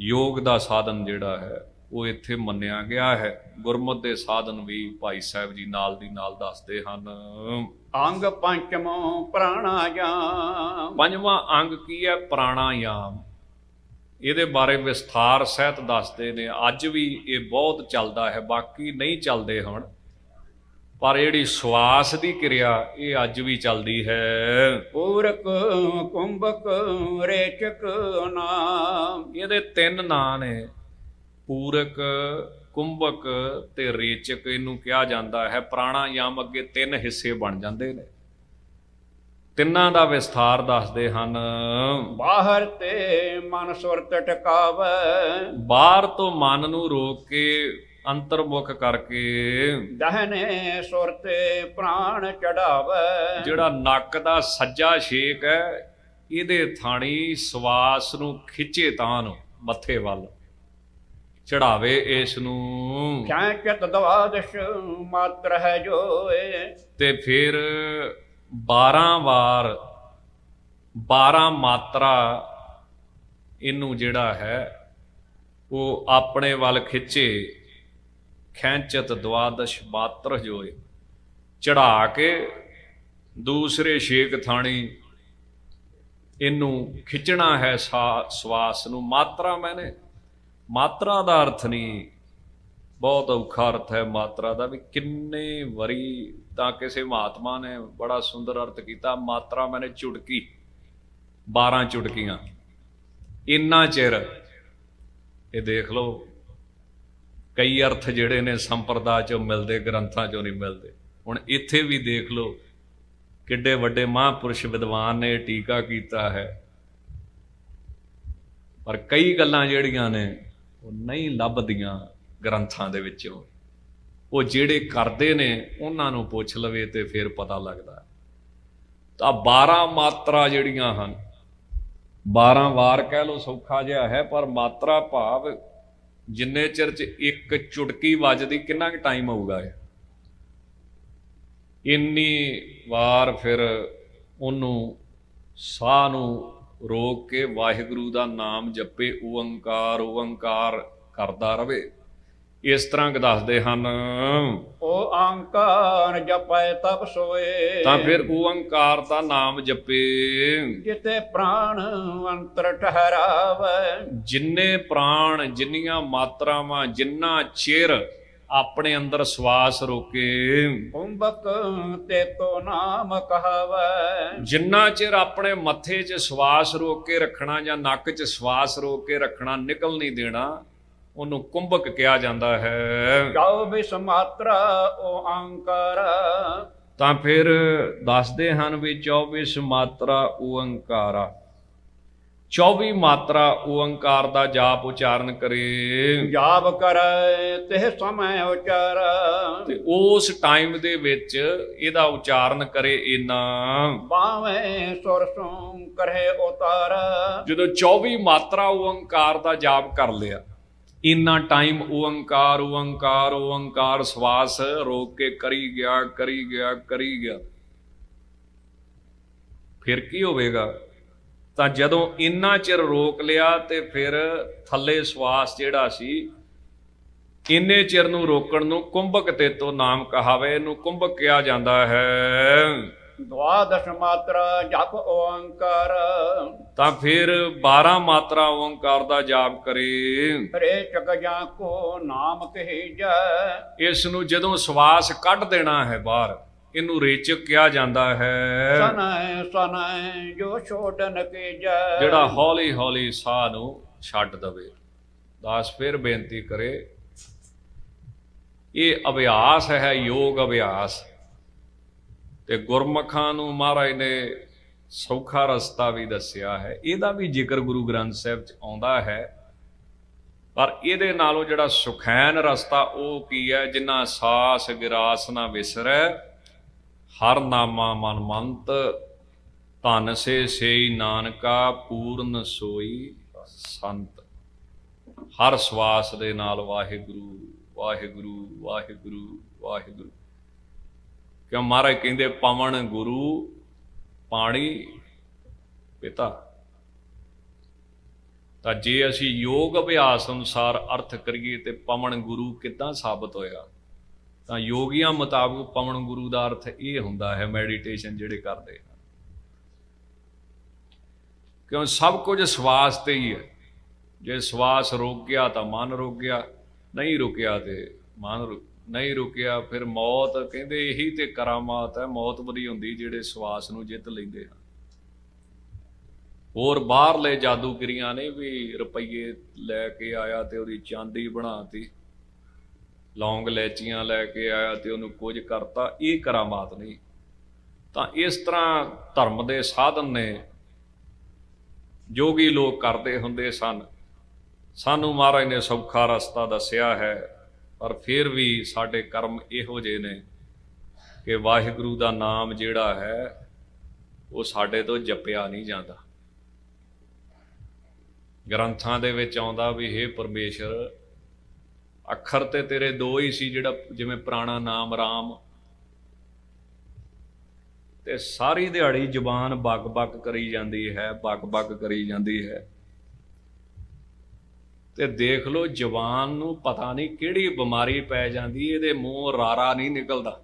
ਯੋਗ ਦਾ ਸਾਧਨ ਜਿਹੜਾ ਹੈ ਉਹ ਇੱਥੇ ਮੰਨਿਆ ਗਿਆ ਹੈ। ਗੁਰਮਤਿ ਦੇ ਸਾਧਨ ਵੀ ਭਾਈ ਸਾਹਿਬ ਜੀ ਨਾਲ ਦੀ ਨਾਲ ਦੱਸਦੇ ਹਨ। ਅੰਗ ਪੰਚਮੋ ਪ੍ਰਾਣਾਯਾਮ। ਪੰਜਵਾਂ ਅੰਗ ਕੀ ਹੈ? ਪ੍ਰਾਣਾਯਾਮ। ਇਹਦੇ ਬਾਰੇ ਵਿਸਥਾਰ ਸਹਿਤ ਦੱਸਦੇ ਨੇ। ਅੱਜ ਵੀ ਇਹ ਬਹੁਤ ਚੱਲਦਾ ਹੈ ਬਾਕੀ ਨਹੀਂ ਚੱਲਦੇ ਹੁਣ। ਪਰ ਜਿਹੜੀ ਸਵਾਸ ਦੀ ਕਿਰਿਆ ਇਹ ਅੱਜ ਵੀ ਚੱਲਦੀ ਹੈ। ਪੂਰਕ ਕੁੰਭਕ ਰੇਚਕ ਨਾਮ। ਇਹਦੇ ਤਿੰਨ ਨਾਂ ਨੇ। ਪੂਰਕ ਕੁੰਭਕ ਤੇ ਰੇਚਕ। ਇਹਨੂੰ ਕਿਹਾ ਜਾਂਦਾ ਹੈ ਪ੍ਰਾਣਾਯਾਮ ਅੱਗੇ ਤਿੰਨ ਹਿੱਸੇ ਬਣ ਜਾਂਦੇ ਨੇ। ਤਿੰਨਾਂ ਦਾ ਵਿਸਥਾਰ ਦੱਸਦੇ ਹਨ। ਬਾਹਰ ਤੇ ਮਨ ਸੁਰਤ ਟਿਕਾਵੇ। ਬਾਹਰ ਤੋਂ ਮਨ ਨੂੰ ਰੋਕ ਕੇ ਅੰਤਰਮੁਖ ਕਰਕੇ ਦਹਨੇ ਸੁਰਤੇ ਪ੍ਰਾਣ ਚੜਾਵੇ। ਜਿਹੜਾ ਨੱਕ ਦਾ ਸੱਜਾ ਛੇਕ ਹੈ ਇਹਦੇ ਥਾਣੀ ਸਵਾਸ ਨੂੰ ਖਿੱਚੇ ਤਾਂ ਨੂੰ ਮੱਥੇ ਵੱਲ ਚੜਾਵੇ ਇਸ ਨੂੰ ਚਾਂਚਤ ਦਵਾਦਸ਼ ਮਾਤਰ ਹੈ ਜੋਏ। ਤੇ ਫਿਰ 12 ਵਾਰ 12 ਮਾਤਰਾ ਇਹਨੂੰ ਜਿਹੜਾ ਹੈ ਉਹ ਆਪਣੇ ਵੱਲ ਖਿੱਚੇ। ਖੈਂਚਤ ਦਵਾਦਸ਼ ਮਾਤਰ ਜੋਏ। ਚੜਾ ਕੇ ਦੂਸਰੇ ਛੇਕ ਥਾਣੀ। ਇਹਨੂੰ ਖਿੱਚਣਾ ਹੈ ਸਾ- ਸਵਾਸ ਨੂੰ। ਮਾਤਰਾ ਮੈਨੇ। ਮਾਤਰਾ ਦਾ ਅਰਥ ਨਹੀਂ। ਬਹੁਤ ਔਖਾ ਅਰਥ ਹੈ ਮਾਤਰਾ ਦਾ ਵੀ। ਕਿੰਨੇ ਵਰੀ ਤਾਂ ਕਿਸੇ ਮਹਾਤਮਾ ਨੇ ਬੜਾ ਸੁੰਦਰ ਅਰਥ ਕੀਤਾ। ਮਾਤਰਾ ਮੈਨੇ ਚੁਟਕੀ। 12 ਚੁਟਕੀਆਂ। ਇੰਨਾ ਚਿਰ। ਇਹ ਦੇਖ ਲਓ। ਕਈ ਅਰਥ ਜਿਹੜੇ ਨੇ ਸੰਪਰਦਾ ਚੋਂ ਮਿਲਦੇ, ਗ੍ਰੰਥਾਂ ਚੋਂ ਨਹੀਂ ਮਿਲਦੇ। ਹੁਣ ਇੱਥੇ ਵੀ ਦੇਖ ਲਓ, ਕਿੱਡੇ ਵੱਡੇ ਮਹਾਂਪੁਰਸ਼ ਵਿਦਵਾਨ ਨੇ ਟੀਕਾ ਕੀਤਾ ਹੈ। ਪਰ ਕਈ ਗੱਲਾਂ ਜਿਹੜੀਆਂ ਨੇ, ਉਹ ਨਹੀਂ ਲੱਭਦੀਆਂ ਗ੍ਰੰਥਾਂ ਦੇ ਵਿੱਚੋਂ। ਉਹ ਜਿਹੜੇ ਕਰਦੇ ਨੇ, ਉਹਨਾਂ ਨੂੰ ਪੁੱਛ ਲਵੇ ਤੇ ਫਿਰ ਪਤਾ ਲੱਗਦਾ। ਤਾਂ 12 ਮਾਤਰਾ ਜਿਹੜੀਆਂ ਹਨ 12 ਵਾਰ ਕਹਿ ਲੋ ਸੌਖਾ ਜਿਹਾ ਹੈ, ਪਰ ਮਾਤਰਾ ਭਾਵ ਜਿੰਨੇ ਚਿਰ ਚ ਇੱਕ ਚੁਟਕੀ ਵੱਜਦੀ, ਕਿੰਨਾ ਕੁ ਟਾਈਮ ਹੋਊਗਾ ਇਹ? ਇੰਨੀ ਵਾਰ ਫਿਰ ਉਹਨੂੰ ਸਾਹ ਨੂੰ ਰੋਕ ਕੇ ਵਾਹਿਗੁਰੂ ਦਾ ਨਾਮ ਜਪੇ, ਓੰਕਾਰ ਓੰਕਾਰ ਕਰਦਾ ਰਵੇ। ਇਸ ਤਰ੍ਹਾਂ ਦੱਸਦੇ ਹਨ। ਓ ਆੰਕਾਰ ਜਪੈ ਤਬ ਸੋਏ। ਤਾਂ ਫਿਰ ਓੰਕਾਰ ਦਾ ਨਾਮ ਜਪੇ। ਜਿਤੇ ਪ੍ਰਾਣ ਅੰਤਰ ਠਹਿਰਾਵੇ। ਜਿੰਨੇ ਪ੍ਰਾਣ ਜਿੰਨੀਆਂ ਮਾਤਰਾਵਾਂ ਜਿੰਨਾ ਚਿਰ ਆਪਣੇ ਅੰਦਰ ਸਵਾਸ ਰੋਕੇ। ਕੁੰਭਕ ਤੇ ਤੋ ਨਾਮ ਕਹਾਵੇ। ਜਿੰਨਾ ਚਿਰ ਆਪਣੇ ਮੱਥੇ 'ਚ ਸਵਾਸ ਰੋਕ ਰੱਖਣਾ ਜਾਂ ਨੱਕ 'ਚ ਸਵਾਸ ਰੋਕ ਰੱਖਣਾ ਨਿਕਲ ਨਹੀਂ ਦੇਣਾ ਉਹਨੂੰ ਕੁੰਭਕ ਕਿਹਾ ਜਾਂਦਾ ਹੈ। ਜਾਉ ਬਿਸ ਮਾਤਰਾ ਓ ਆੰਕਾਰ ਤਾਂ ਫਿਰ ਦੱਸਦੇ ਹਨ ਵੀ 24 ਮਾਤਰਾ ਓੰਕਾਰਾ 24 ਮਾਤਰਾ ਓੰਕਾਰ ਦਾ ਜਾਪ ਉਚਾਰਨ ਕਰੇ। ਜਾਪ ਕਰੈ ਤੇ ਸਮੈ ਉਚਾਰ। ਤੇ ਉਸ ਟਾਈਮ ਦੇ ਵਿੱਚ ਇਹਦਾ ਉਚਾਰਨ ਕਰੇ ਇਨਾ ਬਾਵੇਂ ਸੁਰ ਸੋਂ ਕਰੇ ਉਤਾਰ। ਜਦੋਂ 24 ਮਾਤਰਾ ਓੰਕਾਰ ਦਾ ਜਾਪ ਕਰ ਲਿਆ ਇੰਨਾ ਟਾਈਮ ਓੰਕਾਰ ਓੰਕਾਰ ਓੰਕਾਰ ਸਵਾਸ ਰੋਕ ਕੇ ਕਰੀ ਗਿਆ ਕਰੀ ਗਿਆ ਕਰੀ ਗਿਆ। ਫਿਰ ਕੀ ਹੋਵੇਗਾ? ਤਾਂ ਜਦੋਂ ਇੰਨਾ ਚਿਰ ਰੋਕ ਲਿਆ ਤੇ ਫਿਰ ਥੱਲੇ ਸਵਾਸ ਜਿਹੜਾ ਸੀ, ਇੰਨੇ ਚਿਰ ਨੂੰ ਰੋਕਣ ਨੂੰ ਕੁੰਭਕ ਤੇ ਤੋਂ ਨਾਮ ਕਹਾਵੇ, ਇਹਨੂੰ ਕੁੰਭਕ ਕਿਹਾ ਜਾਂਦਾ ਹੈ। ਦਵਾਦਸ਼ ਮਾਤਰਾ ਜਪ ਓੰਕਾਰ ਤਾਂ ਫਿਰ 12 ਮਾਤਰਾ ਓੰਕਾਰ ਦਾ ਜਾਪ ਕਰੇ। ਰੇ ਚਕ ਜਾ ਕੋ ਨਾਮ ਕਹੀ ਜੈ। ਇਸ ਨੂੰ ਜਦੋਂ ਸਵਾਸ ਕੱਢ ਦੇਣਾ ਹੈ ਬਾਹਰ ਇਹਨੂੰ ਰੇਚਕ ਕਿਹਾ ਜਾਂਦਾ ਹੈ। ਸਨੈ ਸਨੈ ਜੋ ਛੋਡਨ ਕੇ ਜੈ। ਜਿਹੜਾ ਹੌਲੀ ਹੌਲੀ ਸਾਹ ਨੂੰ ਛੱਡ ਦਵੇ। ਦਾਸ ਫਿਰ ਬੇਨਤੀ ਕਰੇ ਇਹ ਅਭਿਆਸ ਹੈ ਯੋਗ ਅਭਿਆਸ। ਤੇ ਗੁਰਮਖਾਂ ਨੂੰ ਮਹਾਰਾਜ ਨੇ ਸੌਖਾ ਰਸਤਾ ਵੀ ਦੱਸਿਆ ਹੈ। ਇਹਦਾ ਵੀ ਜ਼ਿਕਰ ਗੁਰੂ ਗ੍ਰੰਥ ਸਾਹਿਬ ਚ ਆਉਂਦਾ ਹੈ। ਪਰ ਇਹਦੇ ਨਾਲੋਂ ਜਿਹੜਾ ਸੁਖੈਨ ਰਸਤਾ ਉਹ ਕੀ ਹੈ? ਜਿਨ੍ਹਾਂ ਸਾਸ ਗਿਰਾਸ ਨਾ ਵਿਸਰੈ, ਹਰ ਨਾਮਾ ਮਨ ਮੰਤ, ਧਨ ਸੇ ਸੇਈ ਨਾਨਕਾ, ਪੂਰਨ ਸੋਈ ਸੰਤ। ਹਰ ਸਵਾਸ ਦੇ ਨਾਲ ਵਾਹਿਗੁਰੂ ਵਾਹਿਗੁਰੂ ਵਾਹਿਗੁਰੂ ਵਾਹਿਗੁਰੂ। ਕਿਉਂ ਮਹਾਰਾਜ ਕਹਿੰਦੇ ਪਵਨ ਗੁਰੂ ਪਾਣੀ ਪਿਤਾ। ਤਾਂ ਜੇ ਅਸੀਂ ਯੋਗ ਅਭਿਆਸ ਅਨੁਸਾਰ ਅਰਥ ਕਰੀਏ ਤੇ ਪਵਨ ਗੁਰੂ ਕਿੱਦਾਂ ਸਾਬਤ ਹੋਇਆ? ਤਾਂ ਯੋਗੀਆਂ ਮੁਤਾਬਕ ਪਵਨ ਗੁਰੂ ਦਾ ਅਰਥ ਇਹ ਹੁੰਦਾ ਹੈ ਮੈਡੀਟੇਸ਼ਨ ਜਿਹੜੇ ਕਰਦੇ ਹਨ। ਕਿਉਂ ਸਭ ਕੁਝ ਸਵਾਸ ਤੇ ਹੀ ਹੈ। ਜੇ ਸਵਾਸ ਰੁਕ ਗਿਆ ਤਾਂ ਮਨ ਰੁਕ ਗਿਆ, ਨਹੀਂ ਰੁਕਿਆ ਤੇ ਮਨ ਰੁਕ ਨਹੀਂ ਰੁਕਿਆ, ਫਿਰ ਮੌਤ, ਕਹਿੰਦੇ ਇਹੀ ਤੇ ਕਰਾਮਾਤ ਹੈ, ਮੌਤ ਬੜੀ ਹੁੰਦੀ ਜਿਹੜੇ ਸਵਾਸ ਨੂੰ ਜਿੱਤ ਲੈਂਦੇ ਹਨ। ਹੋਰ ਬਾਹਰਲੇ ਜਾਦੂਗਰੀਆਂ ਨੇ ਵੀ ਰੁਪਈਏ ਲੈ ਕੇ ਆਇਆ ਤੇ ਉਹਦੀ ਚਾਂਦੀ ਬਣਾਤੀ। ਲੌਂਗ ਲੈਚੀਆਂ ਲੈ ਕੇ ਆਇਆ ਤੇ ਉਹਨੂੰ ਕੁਝ ਕਰਤਾ, ਇਹ ਕਰਾਮਾਤ ਨਹੀਂ। ਤਾਂ ਇਸ ਤਰ੍ਹਾਂ ਧਰਮ ਦੇ ਸਾਧਨ ਨੇ ਜੋਗੀ ਲੋਕ ਕਰਦੇ ਹੁੰਦੇ ਸਨ, ਸਾਨੂੰ ਮਹਾਰਾਜ ਨੇ ਸੌਖਾ ਰਸਤਾ ਦੱਸਿਆ ਹੈ ਪਰ ਫਿਰ ਵੀ ਸਾਡੇ ਕਰਮ ਇਹੋ ਜਿਹੇ ਨੇ ਕਿ ਵਾਹਿਗੁਰੂ ਦਾ ਨਾਮ ਜਿਹੜਾ ਹੈ, ਉਹ ਸਾਡੇ ਤੋਂ ਜਪਿਆ ਨਹੀਂ ਜਾਂਦਾ। ਗ੍ਰੰਥਾਂ ਦੇ ਵਿੱਚ ਆਉਂਦਾ ਵੀ हे ਪਰਮੇਸ਼ਰ, ਅੱਖਰ ਤੇ ਤੇਰੇ ਦੋ ਹੀ ਸੀ ਜਿਹੜਾ ਜਿਵੇਂ ਪੁਰਾਣਾ ਨਾਮ ਰਾਮ ਤੇ ਸਾਰੀ ਦਿਹਾੜੀ ਜ਼ੁਬਾਨ ਬਕ-ਬਕ ਕਰੀ ਜਾਂਦੀ ਹੈ, ਬਕ-ਬਕ ਕਰੀ ਜਾਂਦੀ ਹੈ। ਤੇ ਦੇਖ ਲਓ ਜ਼ੁਬਾਨ ਨੂੰ ਪਤਾ ਨਹੀਂ ਕਿਹੜੀ ਬਿਮਾਰੀ ਪੈ ਜਾਂਦੀ, ਇਹਦੇ ਮੂੰਹ ਰਾਰਾ ਨਹੀਂ ਨਿਕਲਦਾ।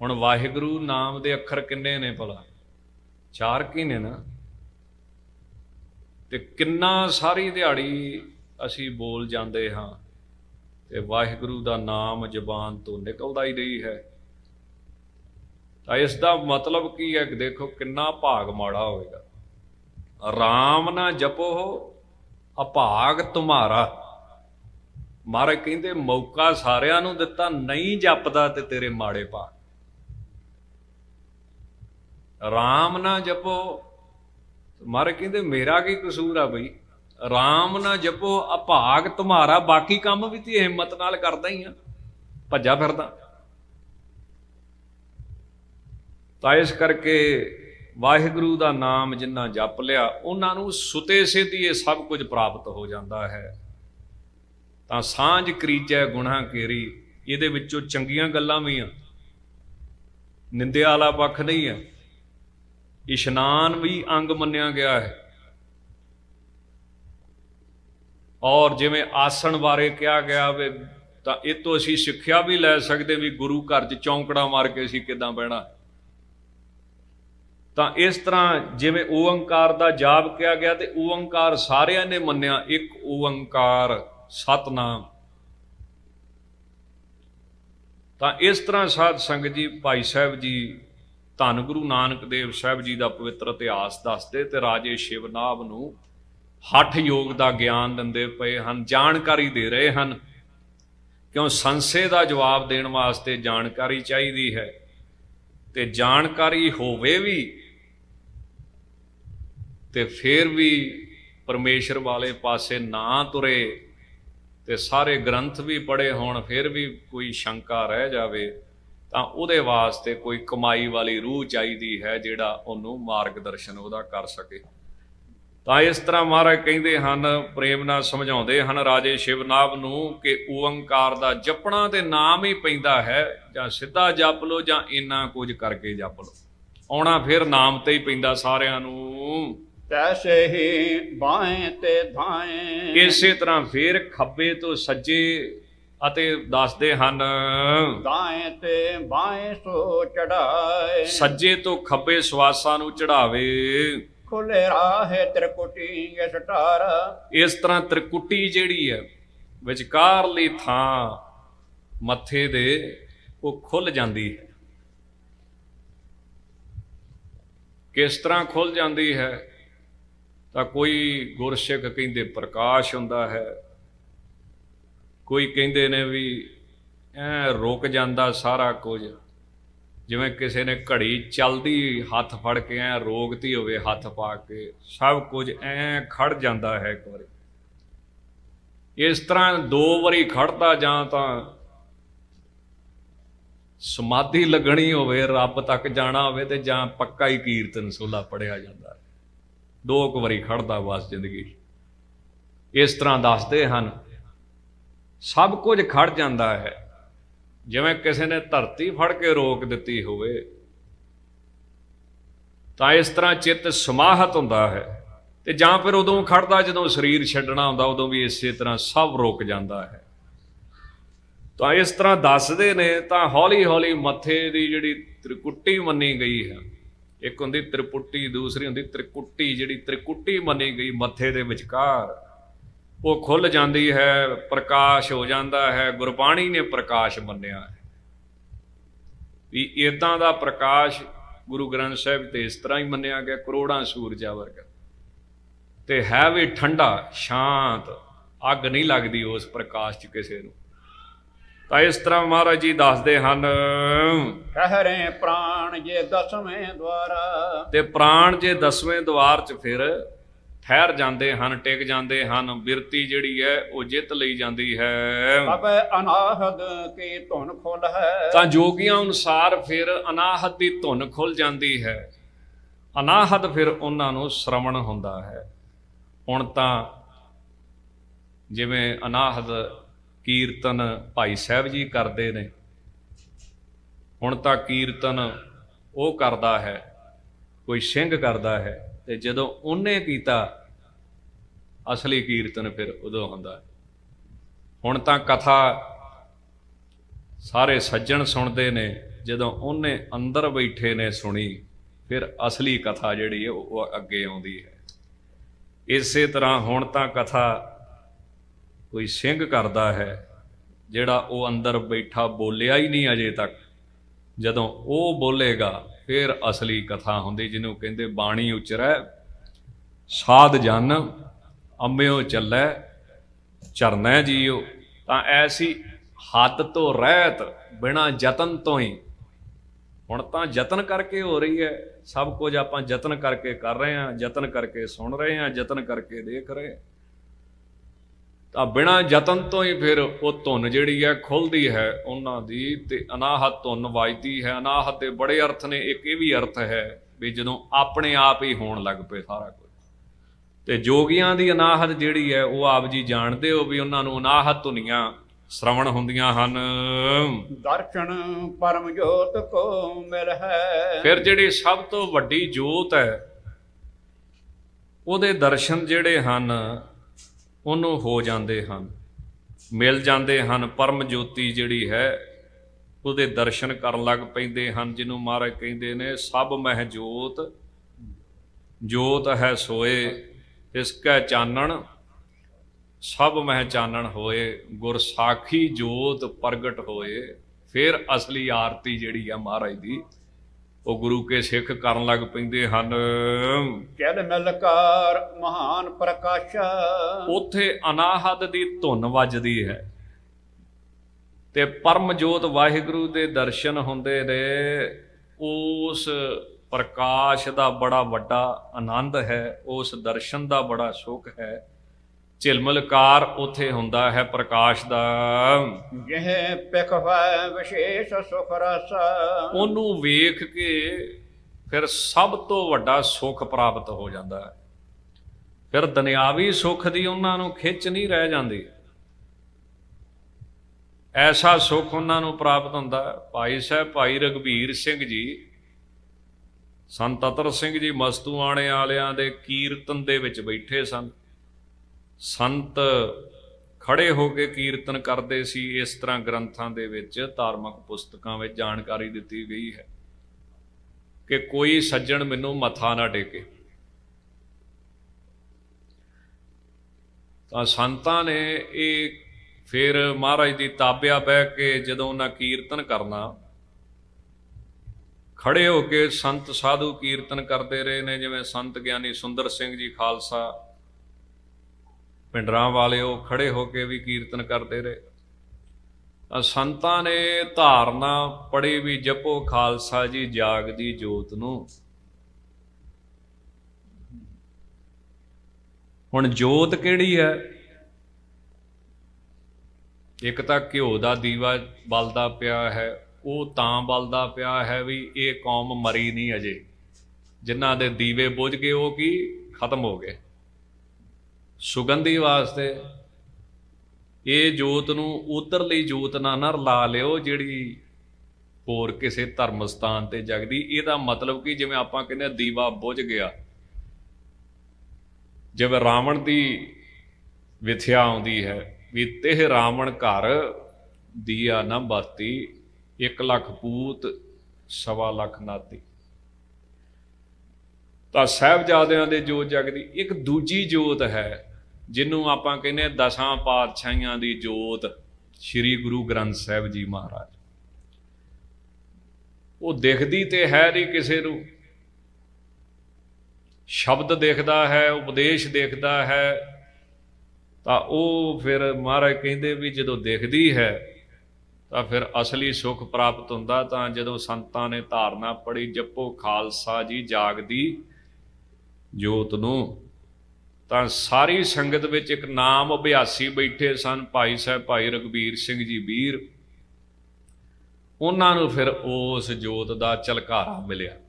ਹੁਣ ਵਾਹਿਗੁਰੂ ਨਾਮ ਦੇ ਅੱਖਰ ਕਿੰਨੇ ਨੇ ਭਲਾ? ਚਾਰ ਕੀ ਨੇ ਨਾ? ਤੇ ਕਿੰਨਾ ਸਾਰੀ ਦਿਹਾੜੀ ਅਸੀਂ ਬੋਲ ਜਾਂਦੇ ਹਾਂ, ਤੇ ਵਾਹਿਗੁਰੂ ਦਾ ਨਾਮ ਜ਼ਬਾਨ ਤੋਂ ਨਿਕਲਦਾ ਹੀ ਨਹੀਂ ਹੈ। ਤਾਂ ਇਸ ਦਾ ਮਤਲਬ ਕੀ ਹੈ ਕਿ ਦੇਖੋ, ਕਿੰਨਾ ਭਾਗ ਮਾੜਾ ਹੋਵੇਗਾ ਰਾਮ ਨਾ ਜਪੋ, ਅਭਾਗ ਤੁਮਾਰਾ। ਮਾਰੇ ਕਹਿੰਦੇ, ਮੌਕਾ ਸਾਰਿਆਂ ਨੂੰ ਦਿੱਤਾ, ਨਹੀਂ ਜਪਦਾ ਤੇ ਤੇਰੇ ਮਾੜੇ ਭਾਗ। ਰਾਮ ਨਾ ਜਪੋ ਮਾਰੇ ਕਹਿੰਦੇ, ਮੇਰਾ ਕੀ ਕਸੂਰ ਆ ਬਈ? ਰਾਮ ਨਾ ਜਪੋ, ਅਭਾਗ ਤੁਮਾਰਾ, ਬਾਕੀ ਕੰਮ ਵੀ ਤੇ ਹਿੰਮਤ ਨਾਲ ਕਰਦਾ ਹੀ ਆ, ਭੱਜਾ ਫਿਰਦਾ। ਤਾਂ ਇਸ ਕਰਕੇ ਵਾਹਿਗੁਰੂ ਦਾ ਨਾਮ ਜਿੰਨਾ ਜਪ ਲਿਆ, ਉਹਨਾਂ ਨੂੰ ਸੁਤੇ ਸਿੱਧੀ ਇਹ ਸਭ ਕੁਝ ਪ੍ਰਾਪਤ ਹੋ ਜਾਂਦਾ ਹੈ। ਤਾਂ ਸਾਂਝ ਕਰੀਜੈ ਗੁਨਾਹ ਕੇਰੀ, ਇਹਦੇ ਵਿੱਚੋਂ ਚੰਗੀਆਂ ਗੱਲਾਂ ਵੀ ਆ। ਨਿੰਦਿਆ ਵਾਲਾ ਪੱਖ ਨਹੀਂ ਹੈ ਇਸ਼ਨਾਨ ਵੀ ਅੰਗ ਮੰਨਿਆ ਗਿਆ ਹੈ। ਔਰ ਜਿਵੇਂ ਆਸਣ ਬਾਰੇ ਕਿਹਾ ਗਿਆ ਵੇ, ਤਾਂ ਇਹ ਤੋਂ ਅਸੀਂ ਸਿੱਖਿਆ ਵੀ ਲੈ ਸਕਦੇ ਵੀ ਗੁਰੂ ਘਰ 'ਚ ਚੌਂਕੜਾ ਮਾਰ ਕੇ ਅਸੀਂ ਕਿਦਾਂ ਬਹਿਣਾ। ਤਾਂ ਇਸ ਤਰ੍ਹਾਂ ਜਿਵੇਂ ਓੰਕਾਰ ਦਾ ਜਾਪ ਕਿਹਾ ਗਿਆ ਤੇ ਓੰਕਾਰ ਸਾਰਿਆਂ ਨੇ ਮੰਨਿਆ, ਇੱਕ ਓੰਕਾਰ ਸਤਨਾਮ। ਤਾਂ ਇਸ ਤਰ੍ਹਾਂ ਸਾਧ ਸੰਗਤ ਜੀ, ਭਾਈ ਸਾਹਿਬ ਜੀ, ਧੰਨ ਗੁਰੂ ਨਾਨਕ ਦੇਵ ਸਾਹਿਬ ਜੀ ਦਾ ਪਵਿੱਤਰ ਇਤਿਹਾਸ ਦੱਸਦੇ ਤੇ ਰਾਜੇ ਸ਼ਿਵਨਾਭ ਨੂੰ ਹੱਠ ਯੋਗ ਦਾ ਗਿਆਨ ਦਿੰਦੇ ਪਏ ਹਨ, ਜਾਣਕਾਰੀ ਦੇ ਰਹੇ ਹਨ। ਕਿਉਂ ਸੰਸੇ ਦਾ ਜਵਾਬ ਦੇਣ ਵਾਸਤੇ ਜਾਣਕਾਰੀ ਚਾਹੀਦੀ ਹੈ ਤੇ ਜਾਣਕਾਰੀ ਹੋਵੇ ਵੀ ਤੇ ਫਿਰ ਵੀ ਪਰਮੇਸ਼ਰ ਵਾਲੇ ਪਾਸੇ ਨਾ ਤੁਰੇ ਤੇ ਸਾਰੇ ਗ੍ਰੰਥ ਵੀ ਪੜੇ ਹੋਣ, ਫਿਰ ਵੀ ਕੋਈ ਸ਼ੰਕਾ ਰਹਿ ਜਾਵੇ, ਤਾਂ ਉਹਦੇ ਵਾਸਤੇ ਕੋਈ ਕਮਾਈ ਵਾਲੀ ਰੂਹ ਚਾਹੀਦੀ ਹੈ ਜਿਹੜਾ ਉਹਨੂੰ ਮਾਰਗਦਰਸ਼ਨ ਉਹਦਾ ਕਰ ਸਕੇ। ਤਾਂ ਇਸ ਤਰ੍ਹਾਂ ਮਹਾਰਾਜ ਕਹਿੰਦੇ ਹਨ, ਪ੍ਰੇਮ ਨਾਲ ਸਮਝਾਉਂਦੇ ਹਨ ਰਾਜੇ ਸ਼ਿਵਨਾਭ ਨੂੰ ਕਿ ਓੰਕਾਰ ਦਾ ਜਪਣਾ ਤੇ ਨਾਮ ਹੀ ਪੈਂਦਾ ਹੈ, ਜਾਂ ਸਿੱਧਾ ਜਪ ਲੋ ਜਾਂ ਇੰਨਾ ਕੁਝ ਕਰਕੇ ਜਪ ਲੋ ਆਉਣਾ ਫਿਰ ਨਾਮ ਤੇ ਹੀ ਪੈਂਦਾ ਸਾਰਿਆਂ ਨੂੰ। ਤੈਸੇ ਹੀ ਬਾਹੇ ਤੇ ਧਾਏ। ਇਸੇ ਤਰ੍ਹਾਂ ਫਿਰ ਖੱਬੇ ਤੋਂ ਸੱਜੇ ਅਤੇ ਦੱਸਦੇ ਹਨ ਦਾਏ ਤੇ ਬਾਹੇ ਸੋ ਚੜਾਏ ਸੱਜੇ ਤੋਂ ਖੱਬੇ ਸਵਾਸਾਂ ਨੂੰ ਚੜਾਵੇ ਖੁੱਲੇ ਰਾਹੇ ਤ੍ਰਿਕੁਟੀ ਇਸ ਟਾਰ। ਇਸ ਤਰ੍ਹਾਂ ਤ੍ਰਿਕੁਟੀ ਜਿਹੜੀ ਹੈ ਵਿਚਕਾਰਲੀ ਥਾਂ ਮੱਥੇ ਦੇ ਉਹ ਖੁੱਲ ਜਾਂਦੀ ਹੈ। ਕਿਸ ਤਰ੍ਹਾਂ ਖੁੱਲ ਜਾਂਦੀ ਹੈ? ਤਾਂ ਕੋਈ ਗੁਰਸਿੱਖ ਕਹਿੰਦੇ ਪ੍ਰਕਾਸ਼ ਹੁੰਦਾ ਹੈ, ਕੋਈ ਕਹਿੰਦੇ ਨੇ ਵੀ ਐ ਰੁਕ ਜਾਂਦਾ ਸਾਰਾ ਕੁਝ। ਜਿਵੇਂ ਕਿਸੇ ਨੇ ਘੜੀ ਚੱਲਦੀ ਹੱਥ ਫੜ ਕੇ ਐ ਰੋਕਤੀ ਹੋਵੇ ਹੱਥ ਪਾ ਕੇ, ਸਭ ਕੁਝ ਐ ਖੜ ਜਾਂਦਾ ਹੈ ਇੱਕ ਵਾਰੀ। ਇਸ ਤਰ੍ਹਾਂ ਦੋ ਵਾਰੀ ਖੜਦਾ ਜਾਂ ਤਾਂ ਸਮਾਧੀ ਲੱਗਣੀ ਹੋਵੇ, ਰੱਬ ਤੱਕ ਜਾਣਾ ਹੋਵੇ ਤੇ ਜਾਂ ਪੱਕਾ ਹੀ ਕੀਰਤਨ ਸੋਲਾ ਪੜਿਆ ਜਾਂਦਾ। ਦੋ ਕੁ ਵਾਰੀ ਖੜਦਾ ਬਸ ਜ਼ਿੰਦਗੀ। ਇਸ ਤਰ੍ਹਾਂ ਦੱਸਦੇ ਹਨ, ਸਭ ਕੁਝ ਖੜ ਜਾਂਦਾ ਹੈ। ਜਿਵੇਂ ਕਿਸੇ ਨੇ ਧਰਤੀ ਫੜ ਕੇ ਰੋਕ ਦਿੱਤੀ ਹੋਵੇ, ਤਾਂ ਇਸ ਤਰ੍ਹਾਂ ਚਿੱਤ ਸਮਾਹਤ ਹੁੰਦਾ ਹੈ ਤੇ ਜਾਂ ਫਿਰ ਉਦੋਂ ਖੜਦਾ ਜਦੋਂ ਸਰੀਰ ਛੱਡਣਾ ਹੁੰਦਾ ਉਦੋਂ ਵੀ ਇਸੇ ਤਰ੍ਹਾਂ ਸਭ ਰੁਕ ਜਾਂਦਾ ਹੈ। ਤਾਂ ਇਸ ਤਰ੍ਹਾਂ ਦੱਸਦੇ ਨੇ, ਤਾਂ ਹੌਲੀ ਹੌਲੀ ਮੱਥੇ ਦੀ ਜਿਹੜੀ ਤ੍ਰਿਕੁੱਟੀ ਮੰਨੀ ਗਈ ਹੈ ਇੱਕ ਹੁੰਦੀ ਤ੍ਰਿਪੁੱਟੀ, ਦੂਸਰੀ ਹੁੰਦੀ ਤ੍ਰਿਕੁੱਟੀ, ਜਿਹੜੀ ਤ੍ਰਿਕੁੱਟੀ ਮੰਨੀ ਗਈ ਮੱਥੇ ਦੇ ਵਿਚਕਾਰ। ਉਹ ਖੁੱਲ ਜਾਂਦੀ ਹੈ, ਪ੍ਰਕਾਸ਼ ਹੋ ਜਾਂਦਾ ਹੈ, ਗੁਰਬਾਣੀ ਨੇ ਪ੍ਰਕਾਸ਼ ਮੰਨਿਆ ਹੈ। ਵੀ ਇਦਾਂ ਦਾ ਪ੍ਰਕਾਸ਼ ਗੁਰੂ ਗ੍ਰੰਥ ਸਾਹਿਬ ਤੇ ਇਸ ਤਰ੍ਹਾਂ ਹੀ ਮੰਨਿਆ ਗਿਆ, ਕਰੋੜਾਂ ਸੂਰਜਾਂ ਵਰਗਾ। ਤੇ ਹੈ ਵੀ ਠੰਡਾ, ਸ਼ਾਂਤ, ਅੱਗ ਨਹੀਂ ਲੱਗਦੀ ਉਸ ਪ੍ਰਕਾਸ਼ 'ਚ ਕਿਸੇ ਨੂੰ। ਤਾਂ ਇਸ ਤਰ੍ਹਾਂ ਮਹਾਰਾਜ ਜੀ ਦੱਸਦੇ ਹਨ। ਕਹਿਰੇ ਪ੍ਰਾਣ ਜੇ ਦਸਵੇਂ ਦਵਾਰਾ ਤੇ ਪ੍ਰਾਣ ਜੇ ਦਸਵੇਂ ਦਵਾਰ 'ਚ ਫਿਰ ਠਹਿਰ ਜਾਂਦੇ ਹਨ ਟਿਕ ਜਾਂਦੇ ਹਨ। ਬਿਰਤੀ ਜਿਹੜੀ ਹੈ ਉਹ ਜਿੱਤ ਲਈ ਜਾਂਦੀ ਹੈ। ਅਬ ਅਨਾਹਦ ਕੀ ਧੁਨ ਖੁੱਲ ਹੈ। ਤਾਂ ਜੋਗੀਆਂ ਅਨੁਸਾਰ ਫਿਰ ਅਨਾਹਦ ਦੀ ਧੁਨ ਖੁੱਲ ਜਾਂਦੀ ਹੈ। ਅਨਾਹਦ ਫਿਰ ਉਹਨਾਂ ਨੂੰ ਸ਼ਰਵਣ ਹੁੰਦਾ ਹੈ। ਹੁਣ ਤਾਂ ਜਿਵੇਂ ਅਨਾਹਦ ਕੀਰਤਨ ਭਾਈ ਸਾਹਿਬ ਜੀ ਕਰਦੇ ਨੇ। ਹੁਣ ਤਾਂ ਕੀਰਤਨ ਉਹ ਕਰਦਾ ਹੈ, ਕੋਈ ਸਿੰਘ ਕਰਦਾ ਹੈ ਤੇ ਜਦੋਂ ਉਹਨੇ ਕੀਤਾ, ਅਸਲੀ ਕੀਰਤਨ ਫਿਰ ਉਦੋਂ ਹੁੰਦਾ ਹੁਣ ਤਾਂ ਕਥਾ ਸਾਰੇ ਸੱਜਣ ਸੁਣਦੇ ਨੇ, ਜਦੋਂ ਉਹਨੇ ਅੰਦਰ ਬੈਠੇ ਨੇ ਸੁਣੀ, ਫਿਰ ਅਸਲੀ ਕਥਾ ਜਿਹੜੀ ਹੈ ਉਹ ਅੱਗੇ ਆਉਂਦੀ ਹੈ। ਇਸੇ ਤਰ੍ਹਾਂ ਹੁਣ ਤਾਂ ਕਥਾ ਕੋਈ ਸਿੰਘ ਕਰਦਾ ਹੈ, ਜਿਹੜਾ ਉਹ ਅੰਦਰ ਬੈਠਾ ਬੋਲਿਆ ਹੀ ਨਹੀਂ ਅਜੇ ਤੱਕ। ਜਦੋਂ ਉਹ ਬੋਲੇਗਾ, ਫਿਰ ਅਸਲੀ ਕਥਾ ਹੁੰਦੀ, ਜਿਹਨੂੰ ਕਹਿੰਦੇ ਬਾਣੀ ਉਚਰੈ, ਸਾਧ ਜਨ ਅੰਮਿਓ ਚੱਲੈ, ਚਰਨੈ ਜੀਓ। ਤਾਂ ਐਸੀ ਹੱਦ ਤੋਂ ਰਹਿਤ, ਬਿਨਾ ਯਤਨ ਤੋਂ ਹੀ। ਹੁਣ ਤਾਂ ਯਤਨ ਕਰਕੇ ਹੋ ਰਹੀ ਹੈ। ਸਭ ਕੁਝ ਆਪਾਂ ਯਤਨ ਕਰਕੇ ਕਰ ਰਹੇ ਹਾਂ, ਯਤਨ ਕਰਕੇ ਸੁਣ ਰਹੇ ਹਾਂ, ਯਤਨ ਕਰਕੇ ਦੇਖ ਰਹੇ ਹਾਂ। ਤਾਂ ਬਿਨਾ ਯਤਨ ਤੋਂ ਹੀ ਫਿਰ ਉਹ ਧੁਨ ਜਿਹੜੀ ਹੈ ਖੁੱਲਦੀ ਹੈ ਉਹਨਾਂ ਦੀ ਤੇ ਅਨਾਹਤ ਧੁਨ ਵੱਜਦੀ ਹੈ। ਅਨਾਹਤ ਦੇ ਬੜੇ ਅਰਥ ਨੇ ਇੱਕ ਇਹ ਵੀ ਅਰਥ ਹੈ ਵੀ ਜਦੋਂ ਆਪਣੇ ਆਪ ਹੀ ਹੋਣ ਲੱਗ ਪਏ ਸਾਰਾ ਕੁਝ। ਤੇ ਜੋਗੀਆਂ ਦੀ ਅਨਾਹਤ ਜਿਹੜੀ ਹੈ ਉਹ ਆਪ ਜੀ ਜਾਣਦੇ ਹੋ ਵੀ ਉਹਨਾਂ ਨੂੰ ਅਨਾਹਤ ਧੁਨੀਆਂ ਸ਼ਰਵਣ ਹੁੰਦੀਆਂ ਹਨ। ਦਰਸ਼ਨ ਪਰਮ ਜੋਤ ਕੋ ਮਿਲ ਹੈ ਫਿਰ ਜਿਹੜੀ ਸਭ ਤੋਂ ਵੱਡੀ ਜੋਤ ਹੈ ਉਹਦੇ ਦਰਸ਼ਨ ਜਿਹੜੇ ਹਨ ਉਹਨੂੰ ਹੋ ਜਾਂਦੇ ਹਨ। ਮਿਲ ਜਾਂਦੇ ਹਨ। ਪਰਮ ਜੋਤੀ ਜਿਹੜੀ ਹੈ, ਉਹਦੇ ਦਰਸ਼ਨ ਕਰਨ ਲੱਗ ਪੈਂਦੇ ਹਨ, ਜਿਹਨੂੰ ਮਹਾਰਾਜ ਕਹਿੰਦੇ ਨੇ, ਸਭ ਮਹਿ ਜੋਤ ਜੋਤ ਹੈ ਸੋਏ, ਇਸ ਕੈ ਚਾਨਣ, ਸਭ ਮਹਿ ਚਾਨਣ ਹੋਏ, ਗੁਰ ਸਾਖੀ ਜੋਤ ਪ੍ਰਗਟ ਹੋਏ, ਫਿਰ ਅਸਲੀ ਆਰਤੀ ਜਿਹੜੀ ਆ ਮਹਾਰਾਜ ਦੀ ਉਹ ਗੁਰੂ ਕੇ ਸਿੱਖ ਕਰਨ ਲੱਗ ਪੈਂਦੇ ਹਨ। ਕਿਲ ਮਿਲਕਾਰ ਮਹਾਨ ਪ੍ਰਕਾਸ਼ਾ। ਉਥੇ ਅਨਾਹਦ ਦੀ ਧੁਨ ਵੱਜਦੀ ਹੈ ਤੇ ਪਰਮ ਜੋਤ ਵਾਹਿਗੁਰੂ ਦੇ ਦਰਸ਼ਨ ਹੁੰਦੇ ਨੇ। ਉਸ ਪ੍ਰਕਾਸ਼ ਦਾ ਬੜਾ ਵੱਡਾ ਆਨੰਦ ਹੈ ਉਸ ਦਰਸ਼ਨ ਦਾ ਬੜਾ ਸੁਖ ਹੈ। ਝਿਲਮਲਕਾਰ ਉਥੇ ਹੁੰਦਾ ਹੈ ਪ੍ਰਕਾਸ਼ ਦਾ। ਜਿਹ ਪਿਖ ਹੈ ਵਿਸ਼ੇਸ਼ ਸੁਖ ਰਸ। ਉਹਨੂੰ ਵੇਖ ਕੇ ਫਿਰ ਸਭ ਤੋਂ ਵੱਡਾ ਸੁਖ ਪ੍ਰਾਪਤ ਹੋ ਜਾਂਦਾ ਹੈ। ਫਿਰ ਦੁਨਿਆਵੀ ਸੁਖ ਦੀ ਉਹਨਾਂ ਨੂੰ ਖਿੱਚ ਨਹੀਂ ਰਹਿ ਜਾਂਦੀ। ਐਸਾ ਸੁਖ ਉਹਨਾਂ ਨੂੰ ਪ੍ਰਾਪਤ ਹੁੰਦਾ ਹੈ। ਭਾਈ ਸਾਹਿਬ ਭਾਈ ਰਗਵੀਰ ਸਿੰਘ ਜੀ ਸੰਤ ਅਤਰ ਸਿੰਘ ਜੀ ਮਸਤੂਆਣੇ ਵਾਲਿਆਂ ਦੇ ਕੀਰਤਨ ਦੇ ਵਿੱਚ ਬੈਠੇ ਸਨ। ਸੰਤ ਖੜੇ ਹੋ ਕੇ ਕੀਰਤਨ ਕਰਦੇ ਸੀ, ਇਸ ਤਰ੍ਹਾਂ ਗ੍ਰੰਥਾਂ ਦੇ ਵਿੱਚ, ਧਾਰਮਿਕ ਪੁਸਤਕਾਂ ਵਿੱਚ ਜਾਣਕਾਰੀ ਦਿੱਤੀ ਗਈ ਹੈ ਕਿ ਕੋਈ ਸੱਜਣ ਮੈਨੂੰ ਮੱਥਾ ਨਾ ਟੇਕੇ। ਤਾਂ ਸੰਤਾਂ ਨੇ ਇਹ ਫਿਰ ਮਹਾਰਾਜ ਦੀ ਤਾਬਿਆ ਬਹਿ ਕੇ ਜਦੋਂ ਉਹਨਾਂ ਕੀਰਤਨ ਕਰਨਾ, ਖੜੇ ਹੋ ਕੇ ਸੰਤ ਸਾਧੂ ਕੀਰਤਨ ਕਰਦੇ ਰਹੇ ਨੇ, ਜਿਵੇਂ ਸੰਤ ਗਿਆਨੀ ਸੁੰਦਰ ਸਿੰਘ ਜੀ ਖਾਲਸਾ ਪਿੰਡਰਾਂ ਵਾਲੇ ਉਹ ਖੜੇ ਹੋ ਕੇ ਵੀ ਕੀਰਤਨ ਕਰਦੇ ਰਹੇ। ਤਾਂ ਸੰਤਾਂ ਨੇ ਧਾਰਨਾ ਪੜੀ ਵੀ ਜਪੋ ਖਾਲਸਾ ਜੀ ਜਾਗਦੀ ਜੋਤ ਨੂੰ। ਹੁਣ ਜੋਤ ਕਿਹੜੀ ਹੈ? ਇੱਕ ਤਾਂ ਘਿਓ ਦਾ ਦੀਵਾ ਬਲਦਾ ਪਿਆ ਹੈ, ਉਹ ਤਾਂ ਬਲਦਾ ਪਿਆ ਹੈ ਵੀ ਇਹ ਕੌਮ ਮਰੀ ਨਹੀਂ ਅਜੇ। ਜਿਨ੍ਹਾਂ ਦੇ ਦੀਵੇ ਬੁਝ ਗਏ ਉਹ ਕੀ? ਖਤਮ ਹੋ ਗਏ। ਸੁਗੰਧੀ ਵਾਸਤੇ। ਇਹ ਜੋਤ ਨੂੰ ਉਧਰਲੀ ਜੋਤ ਨਾਲ ਨਾ ਲਾ ਲਿਓ, ਜਿਹੜੀ ਹੋਰ ਕਿਸੇ ਧਰਮ ਸਥਾਨ ਤੇ ਜਗਦੀ। ਇਹਦਾ ਮਤਲਬ ਕਿ? ਜਿਵੇਂ ਆਪਾਂ ਕਹਿੰਦੇ ਦੀਵਾ ਬੁਝ ਗਿਆ। ਜਿਵੇਂ ਰਾਵਣ ਦੀ ਵਿਥਿਆ ਆਉਂਦੀ ਹੈ, ਵੀ ਤਿਹ ਰਾਵਣ ਘਰ ਦੀਆ ਨਾ ਬਾਤੀ 1 ਲੱਖ ਪੂਤ, ਸਵਾ ਲੱਖ ਨਾਤੀ। ਤਾਂ ਸਹਿਬਜ਼ਾਦਿਆਂ ਦੇ ਜੋਤ ਜਗਦੀ, ਇੱਕ ਦੂਜੀ ਜੋਤ ਹੈ ਜਿਹਨੂੰ ਆਪਾਂ ਕਹਿੰਦੇ ਦਸਾਂ ਪਾਤਸ਼ਾਹੀਆਂ ਦੀ ਜੋਤ, ਸ੍ਰੀ ਗੁਰੂ ਗ੍ਰੰਥ ਸਾਹਿਬ ਜੀ ਮਹਾਰਾਜ। ਉਹ ਦਿਖਦੀ ਤੇ ਹੈ ਨਹੀਂ ਕਿਸੇ ਨੂੰ। ਸ਼ਬਦ ਦੇਖਦਾ ਹੈ, ਉਪਦੇਸ਼ ਦੇਖਦਾ ਹੈ। ਤਾਂ ਉਹ ਫਿਰ ਮਹਾਰਾਜ ਕਹਿੰਦੇ ਵੀ ਜਦੋਂ ਦੇਖਦੀ ਹੈ, ਤਾਂ ਫਿਰ ਅਸਲੀ ਸੁਖ ਪ੍ਰਾਪਤ ਹੁੰਦਾ। ਤਾਂ ਜਦੋਂ ਸੰਤਾਂ ਨੇ ਧਾਰਨਾ ਪੜੀ ਜਪੋ ਖਾਲਸਾ ਜੀ ਜਾਗਦੀ ਜੋਤ ਨੂੰ। ਤਾਂ ਸਾਰੀ ਸੰਗਤ ਵਿੱਚ ਇੱਕ ਨਾਮ ਅਭਿਆਸੀ ਬੈਠੇ ਸਨ, ਭਾਈ ਸਾਹਿਬ, ਭਾਈ ਰਗਵੀਰ ਸਿੰਘ ਜੀ ਵੀਰ। ਉਹਨਾਂ ਨੂੰ ਫਿਰ ਉਸ ਜੋਤ ਦਾ ਚਲਕਾਰਾ ਮਿਲਿਆ।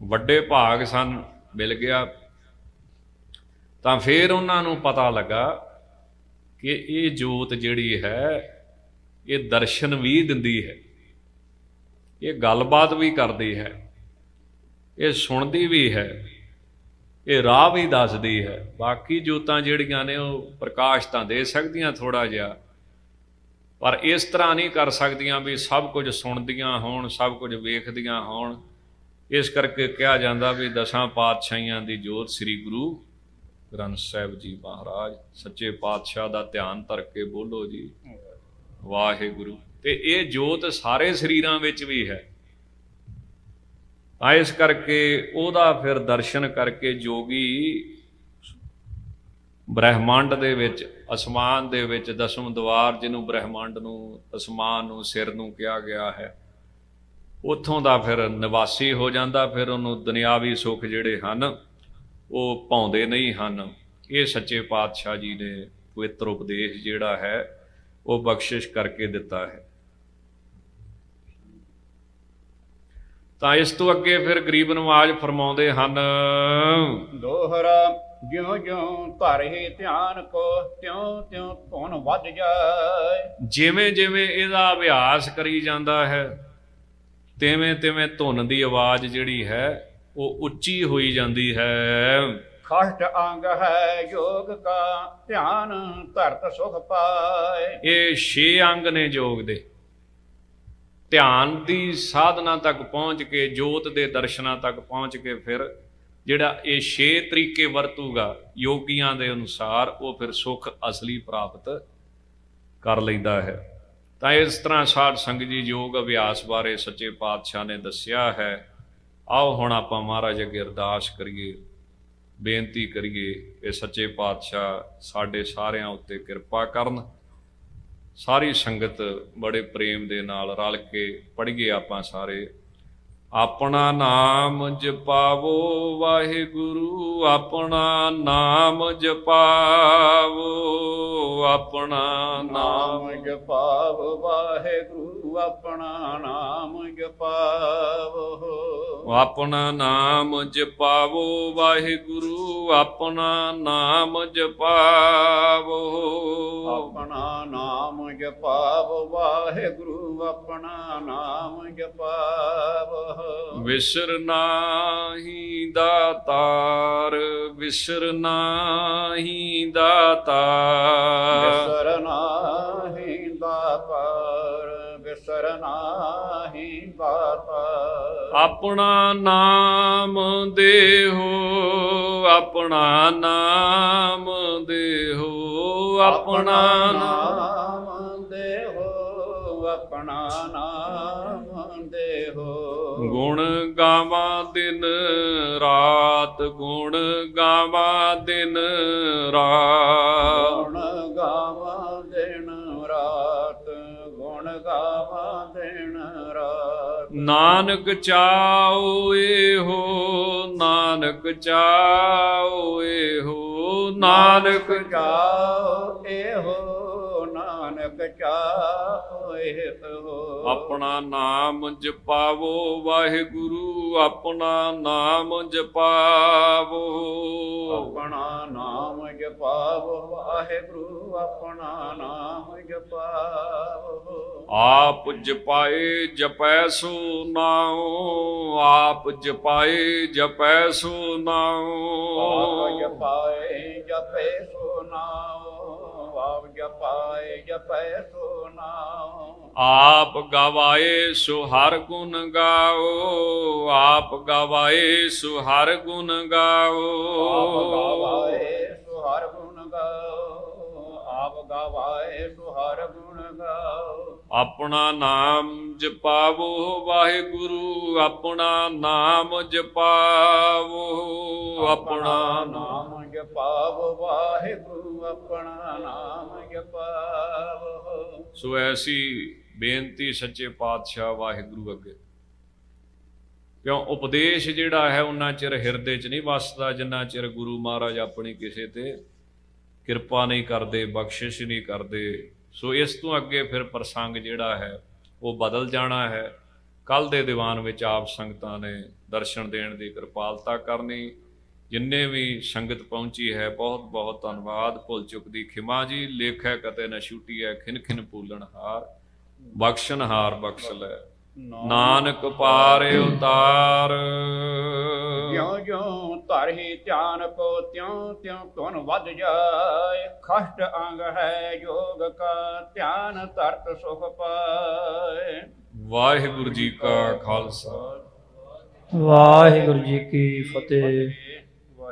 ਵੱਡੇ ਭਾਗ ਸਨ, ਮਿਲ ਗਿਆ। ਤਾਂ ਫਿਰ ਉਹਨਾਂ ਨੂੰ ਪਤਾ ਲੱਗਾ ਕਿ ਇਹ ਜੋਤ ਜਿਹੜੀ ਹੈ, ਇਹ ਦਰਸ਼ਨ ਵੀ ਦਿੰਦੀ ਹੈ। ਇਹ ਗੱਲਬਾਤ ਵੀ ਕਰਦੀ ਹੈ। ਇਹ ਸੁਣਦੀ ਵੀ ਹੈ। ਇਹ ਰਾਹ ਵੀ ਦੱਸਦੀ ਹੈ। ਬਾਕੀ ਜੋਤਾਂ ਜਿਹੜੀਆਂ ਨੇ ਉਹ ਪ੍ਰਕਾਸ਼ ਤਾਂ ਦੇ ਸਕਦੀਆਂ ਥੋੜਾ ਜਿਹਾ, ਪਰ ਇਸ ਤਰ੍ਹਾਂ ਨਹੀਂ ਕਰ ਸਕਦੀਆਂ ਵੀ ਸਭ ਕੁਝ ਸੁਣਦੀਆਂ ਹੋਣ, ਸਭ ਕੁਝ ਵੇਖਦੀਆਂ ਹੋਣ। ਇਸ ਕਰਕੇ ਕਿਹਾ ਜਾਂਦਾ ਵੀ ਦਸਾਂ ਪਾਤਸ਼ਾਹੀਆਂ ਦੀ ਜੋਤ ਸ੍ਰੀ ਗੁਰੂ ਗ੍ਰੰਥ ਸਾਹਿਬ ਜੀ ਮਹਾਰਾਜ, ਸੱਚੇ ਪਾਤਸ਼ਾਹ ਦਾ ਧਿਆਨ ਧਰ ਕੇ ਬੋਲੋ ਜੀ। ਵਾਹਿਗੁਰੂ। ਤੇ ਇਹ ਜੋਤ ਸਾਰੇ ਸਰੀਰਾਂ ਵਿੱਚ ਵੀ ਹੈ। ਤਾਂ ਇਸ ਕਰਕੇ ਉਹਦਾ ਫਿਰ ਦਰਸ਼ਨ ਕਰਕੇ ਜੋਗੀ ਬ੍ਰਹਿਮੰਡ ਦੇ ਵਿੱਚ, ਅਸਮਾਨ ਦੇ ਵਿੱਚ, ਦਸਮ ਦਵਾਰ ਜਿਹਨੂੰ ਬ੍ਰਹਿਮੰਡ ਨੂੰ, ਅਸਮਾਨ ਨੂੰ, ਸਿਰ ਨੂੰ ਕਿਹਾ ਗਿਆ ਹੈ, ਉੱਥੋਂ ਦਾ ਫਿਰ ਨਿਵਾਸੀ ਹੋ ਜਾਂਦਾ, ਫਿਰ ਉਹਨੂੰ ਦੁਨਿਆਵੀ ਸੁੱਖ ਜਿਹੜੇ ਹਨ, ਉਹ ਪਾਉਂਦੇ ਨਹੀਂ ਹਨ। ਇਹ ਸੱਚੇ ਪਾਤਸ਼ਾਹ ਜੀ ਨੇ ਪਵਿੱਤਰ ਉਪਦੇਸ਼ ਜਿਹੜਾ ਹੈ, ਉਹ ਬਖਸ਼ਿਸ਼ ਕਰਕੇ ਦਿੱਤਾ ਹੈ। ਤਾਂ ਇਸ ਤੋਂ ਅੱਗੇ ਫਿਰ ਗਰੀਬ ਨਵਾਜ ਫਰਮਾਉਂਦੇ ਹਨ। ਦੋਹਰਾ ਜਿਉ ਜਿਉ ਧਰੇ ਧਿਆਨ ਕੋ ਤਿਉ ਤਿਉ ਧੁਨ ਵੱਧ ਜਾਏ। ਜਿਵੇਂ ਜਿਵੇਂ ਇਹਦਾ ਅਭਿਆਸ ਕਰੀ ਜਾਂਦਾ ਹੈ ਤਿਵੇਂ ਤਿਵੇਂ ਧੁਨ ਦੀ ਆਵਾਜ਼ ਜਿਹੜੀ ਹੈ ਉਹ ਉੱਚੀ ਹੋਈ ਜਾਂਦੀ ਹੈ। ਖਸ਼ਟ ਅੰਗ ਹੈ ਯੋਗ ਕਾ ਧਿਆਨ ਧਰਤ ਸੁਖ ਪਾਏ। ਇਹ ਛੇ ਅੰਗ ਨੇ ਯੋਗ ਦੇ। ਧਿਆਨ ਦੀ ਸਾਧਨਾ ਤੱਕ ਪਹੁੰਚ ਕੇ, ਜੋਤ ਦੇ ਦਰਸ਼ਨਾਂ ਤੱਕ ਪਹੁੰਚ ਕੇ ਫਿਰ ਜਿਹੜਾ ਇਹ ਛੇ ਤਰੀਕੇ ਵਰਤੂਗਾ ਯੋਗੀਆਂ ਦੇ ਅਨੁਸਾਰ, ਉਹ ਫਿਰ ਸੁਖ ਅਸਲੀ ਪ੍ਰਾਪਤ ਕਰ ਲੈਂਦਾ ਹੈ। ਤਾਂ ਇਸ ਤਰ੍ਹਾਂ ਸਾਧ ਸੰਗਤ ਜੀ ਯੋਗ ਅਭਿਆਸ ਬਾਰੇ ਸੱਚੇ ਪਾਤਸ਼ਾਹ ਨੇ ਦੱਸਿਆ ਹੈ। ਆਓ ਹੁਣ ਆਪਾਂ ਮਹਾਰਾਜ ਅੱਗੇ ਅਰਦਾਸ ਕਰੀਏ, ਬੇਨਤੀ ਕਰੀਏ, ਇਹ ਸੱਚੇ ਪਾਤਸ਼ਾਹ ਸਾਡੇ ਸਾਰਿਆਂ ਉੱਤੇ ਕਿਰਪਾ ਕਰਨ। ਸਾਰੀ ਸੰਗਤ ਬੜੇ ਪ੍ਰੇਮ ਦੇ ਨਾਲ ਰਲ ਕੇ ਪੜ੍ਹੀਏ ਆਪਾਂ ਸਾਰੇ। ਆਪਣਾ ਨਾਮ ਜਪਾਵੋ ਵਾਹਿਗੁਰੂ, ਆਪਣਾ ਨਾਮ ਜਪਾਵੋ, ਆਪਣਾ ਨਾਮ ਜਪਾਵੋ ਵਾਹਿਗੁਰੂ, ਆਪਣਾ ਨਾਮ ਜਪਾਵੋ। ਆਪਣਾ ਨਾਮ ਜਪਾਵੋ ਵਾਹਿਗੁਰੂ ਆਪਣਾ ਨਾਮ ਜਪਾਵੋ। ਆਪਣਾ ਨਾਮ ਜਪਾਵ ਵਾਹਿਗੁਰੂ ਆਪਣਾ ਨਾਮ ਜਪਾਵ। ਵਿਸਰ ਨਾਹੀ ਦਾਤਾਰ ਵਿਸਰ ਨਾਹੀ ਦਾਤਾਰ ਬਿਸਰਨਾਹੀ ਦਾਤਾਰ ਬਿਸਰਨਾਹੀ ਦਾਤਾਰ ਆਪਣਾ ਨਾਮ ਦੇਹੋ ਆਪਣਾ ਨਾਮ ਦੇਹੋ ਆਪਣਾ ਨਾਮ ਦੇਹੋ ਆਪਣਾ ਨਾਮ ਦੇਹੋ। ਗੁਣ ਗਾਵਾਂ ਦਿਨ ਰਾਤ ਗੁਣ ਗਾਵਾਂ ਦਿਨ ਰਾਤ। ਨਾਨਕ ਚਾਉ ਇਹੋ ਨਾਨਕ ਚਾਉ ਇਹੋ ਨਾਨਕ ਜਾਓ ਨਾਨਕ ਚਾਹੋ ਇਹੋ ਆਪਣਾ ਨਾਮ ਜਪਾਵੋ ਵਾਹਿਗੁਰੂ ਆਪਣਾ ਨਾਮ ਜਪਾਵੋ। ਆਪਣਾ ਨਾਮ ਜਪਾਵੋ ਵਾਹਿਗੁਰੂ ਆਪਣਾ ਨਾਮ ਜਪਾਵੋ। ਆਪ ਜਪਾਏ ਜਪੈ ਸੋ ਨਾਉ ਆਪ ਜਪਾਏ ਜਪੈ ਸੋ ਆਪ ਨਾਉ ਜਪਾਏ ਜਪੇ ਜਪੇ ਸੋ ਨਾਮ ਆਪ ਗਵਾਏ ਸੋ ਹਰ ਗੁਣ ਗਾਓ ਆਪ ਗਵਾਏ ਸੋ ਹਰ ਗੁਣ ਆਪ ਗਾਓ ਗਾਵਾਏ ਸੋ ਹਰ ਗੁਣ ਗਾਓ ਆਪ ਗਾਵਾਏ ਸੋ ਹਰ ਗੁਣ ਗਾਓ। ਆਪਣਾ ਨਾਮ ਜਪਾਵੋ, ਵਾਹਿਗੁਰੂ, ਆਪਣਾ ਨਾਮ ਜਪਾਵੋ, ਆਪਣਾ ਨਾਮ ਜਪਾਵੋ, ਵਾਹਿਗੁਰੂ, ਆਪਣਾ ਨਾਮ ਜਪਾਵੋ। ਸੋ ਐਸੀ ਬੇਨਤੀ ਸੱਚੇ ਪਾਤਸ਼ਾਹ ਵਾਹਿਗੁਰੂ ਅੱਗੇ। ਕਿਉਂ? ਉਪਦੇਸ਼ ਜਿਹੜਾ ਹੈ ਉਹਨਾਂ ਚਿਰ ਹਿਰਦੇ 'ਚ ਨਹੀਂ ਵਸਦਾ, ਜਿੰਨਾ ਚਿਰ ਗੁਰੂ ਮਹਾਰਾਜ ਆਪਣੀ ਕਿਸੇ ਤੇ ਕਿਰਪਾ ਨਹੀਂ ਕਰਦੇ, ਬਖਸ਼ਿਸ਼ ਨਹੀਂ ਕਰਦੇ ਸੋ ਇਸ ਤੋਂ ਅੱਗੇ ਫਿਰ ਪ੍ਰਸੰਗ ਜਿਹੜਾ ਹੈ ਉਹ ਬਦਲ ਜਾਣਾ ਹੈ। ਕੱਲ ਦੇ ਦੀਵਾਨ ਵਿੱਚ ਆਪ ਸੰਗਤਾਂ ਨੇ ਦਰਸ਼ਨ ਦੇਣ ਦੀ ਕਿਰਪਾਲਤਾ ਕਰਨੀ। ਜਿੰਨੇ ਵੀ ਸੰਗਤ ਪਹੁੰਚੀ ਹੈ ਬਹੁਤ ਬਹੁਤ ਧੰਨਵਾਦ। ਭੁੱਲ ਚੁੱਕ ਦੀ ਖਿਮਾ ਜੀ ਲੇਖੈ ਕਤੇ ਨ ਛੁਟੀ ਹੈ ਖਿਨ ਖਿਨ ਪੂਲਣ ਹਾਰ। ਬਖਸ਼ਣ ਹਾਰ ਬਖਸ਼ ਲੈ। ਨਾਨਕ ਪਾਰ ਉਤਾਰ ਜਿਉ ਜਿਉ ਧਰਹਿ ਧਿਆਨ ਕੋ ਤਿਉ ਤਿਉ ਧੁਨ ਵੱਧ ਜਾਏ। ਖਸ਼ਟ ਅੰਗ ਹੈ ਯੋਗ ਕਾ ਧਿਆਨ ਧਰਤ ਸੁਖ ਪਾਏ। ਵਾਹਿਗੁਰੂ ਜੀ ਕਾ ਖਾਲਸਾ। ਵਾਹਿਗੁਰੂ ਜੀ ਕੀ ਫਤਿਹ।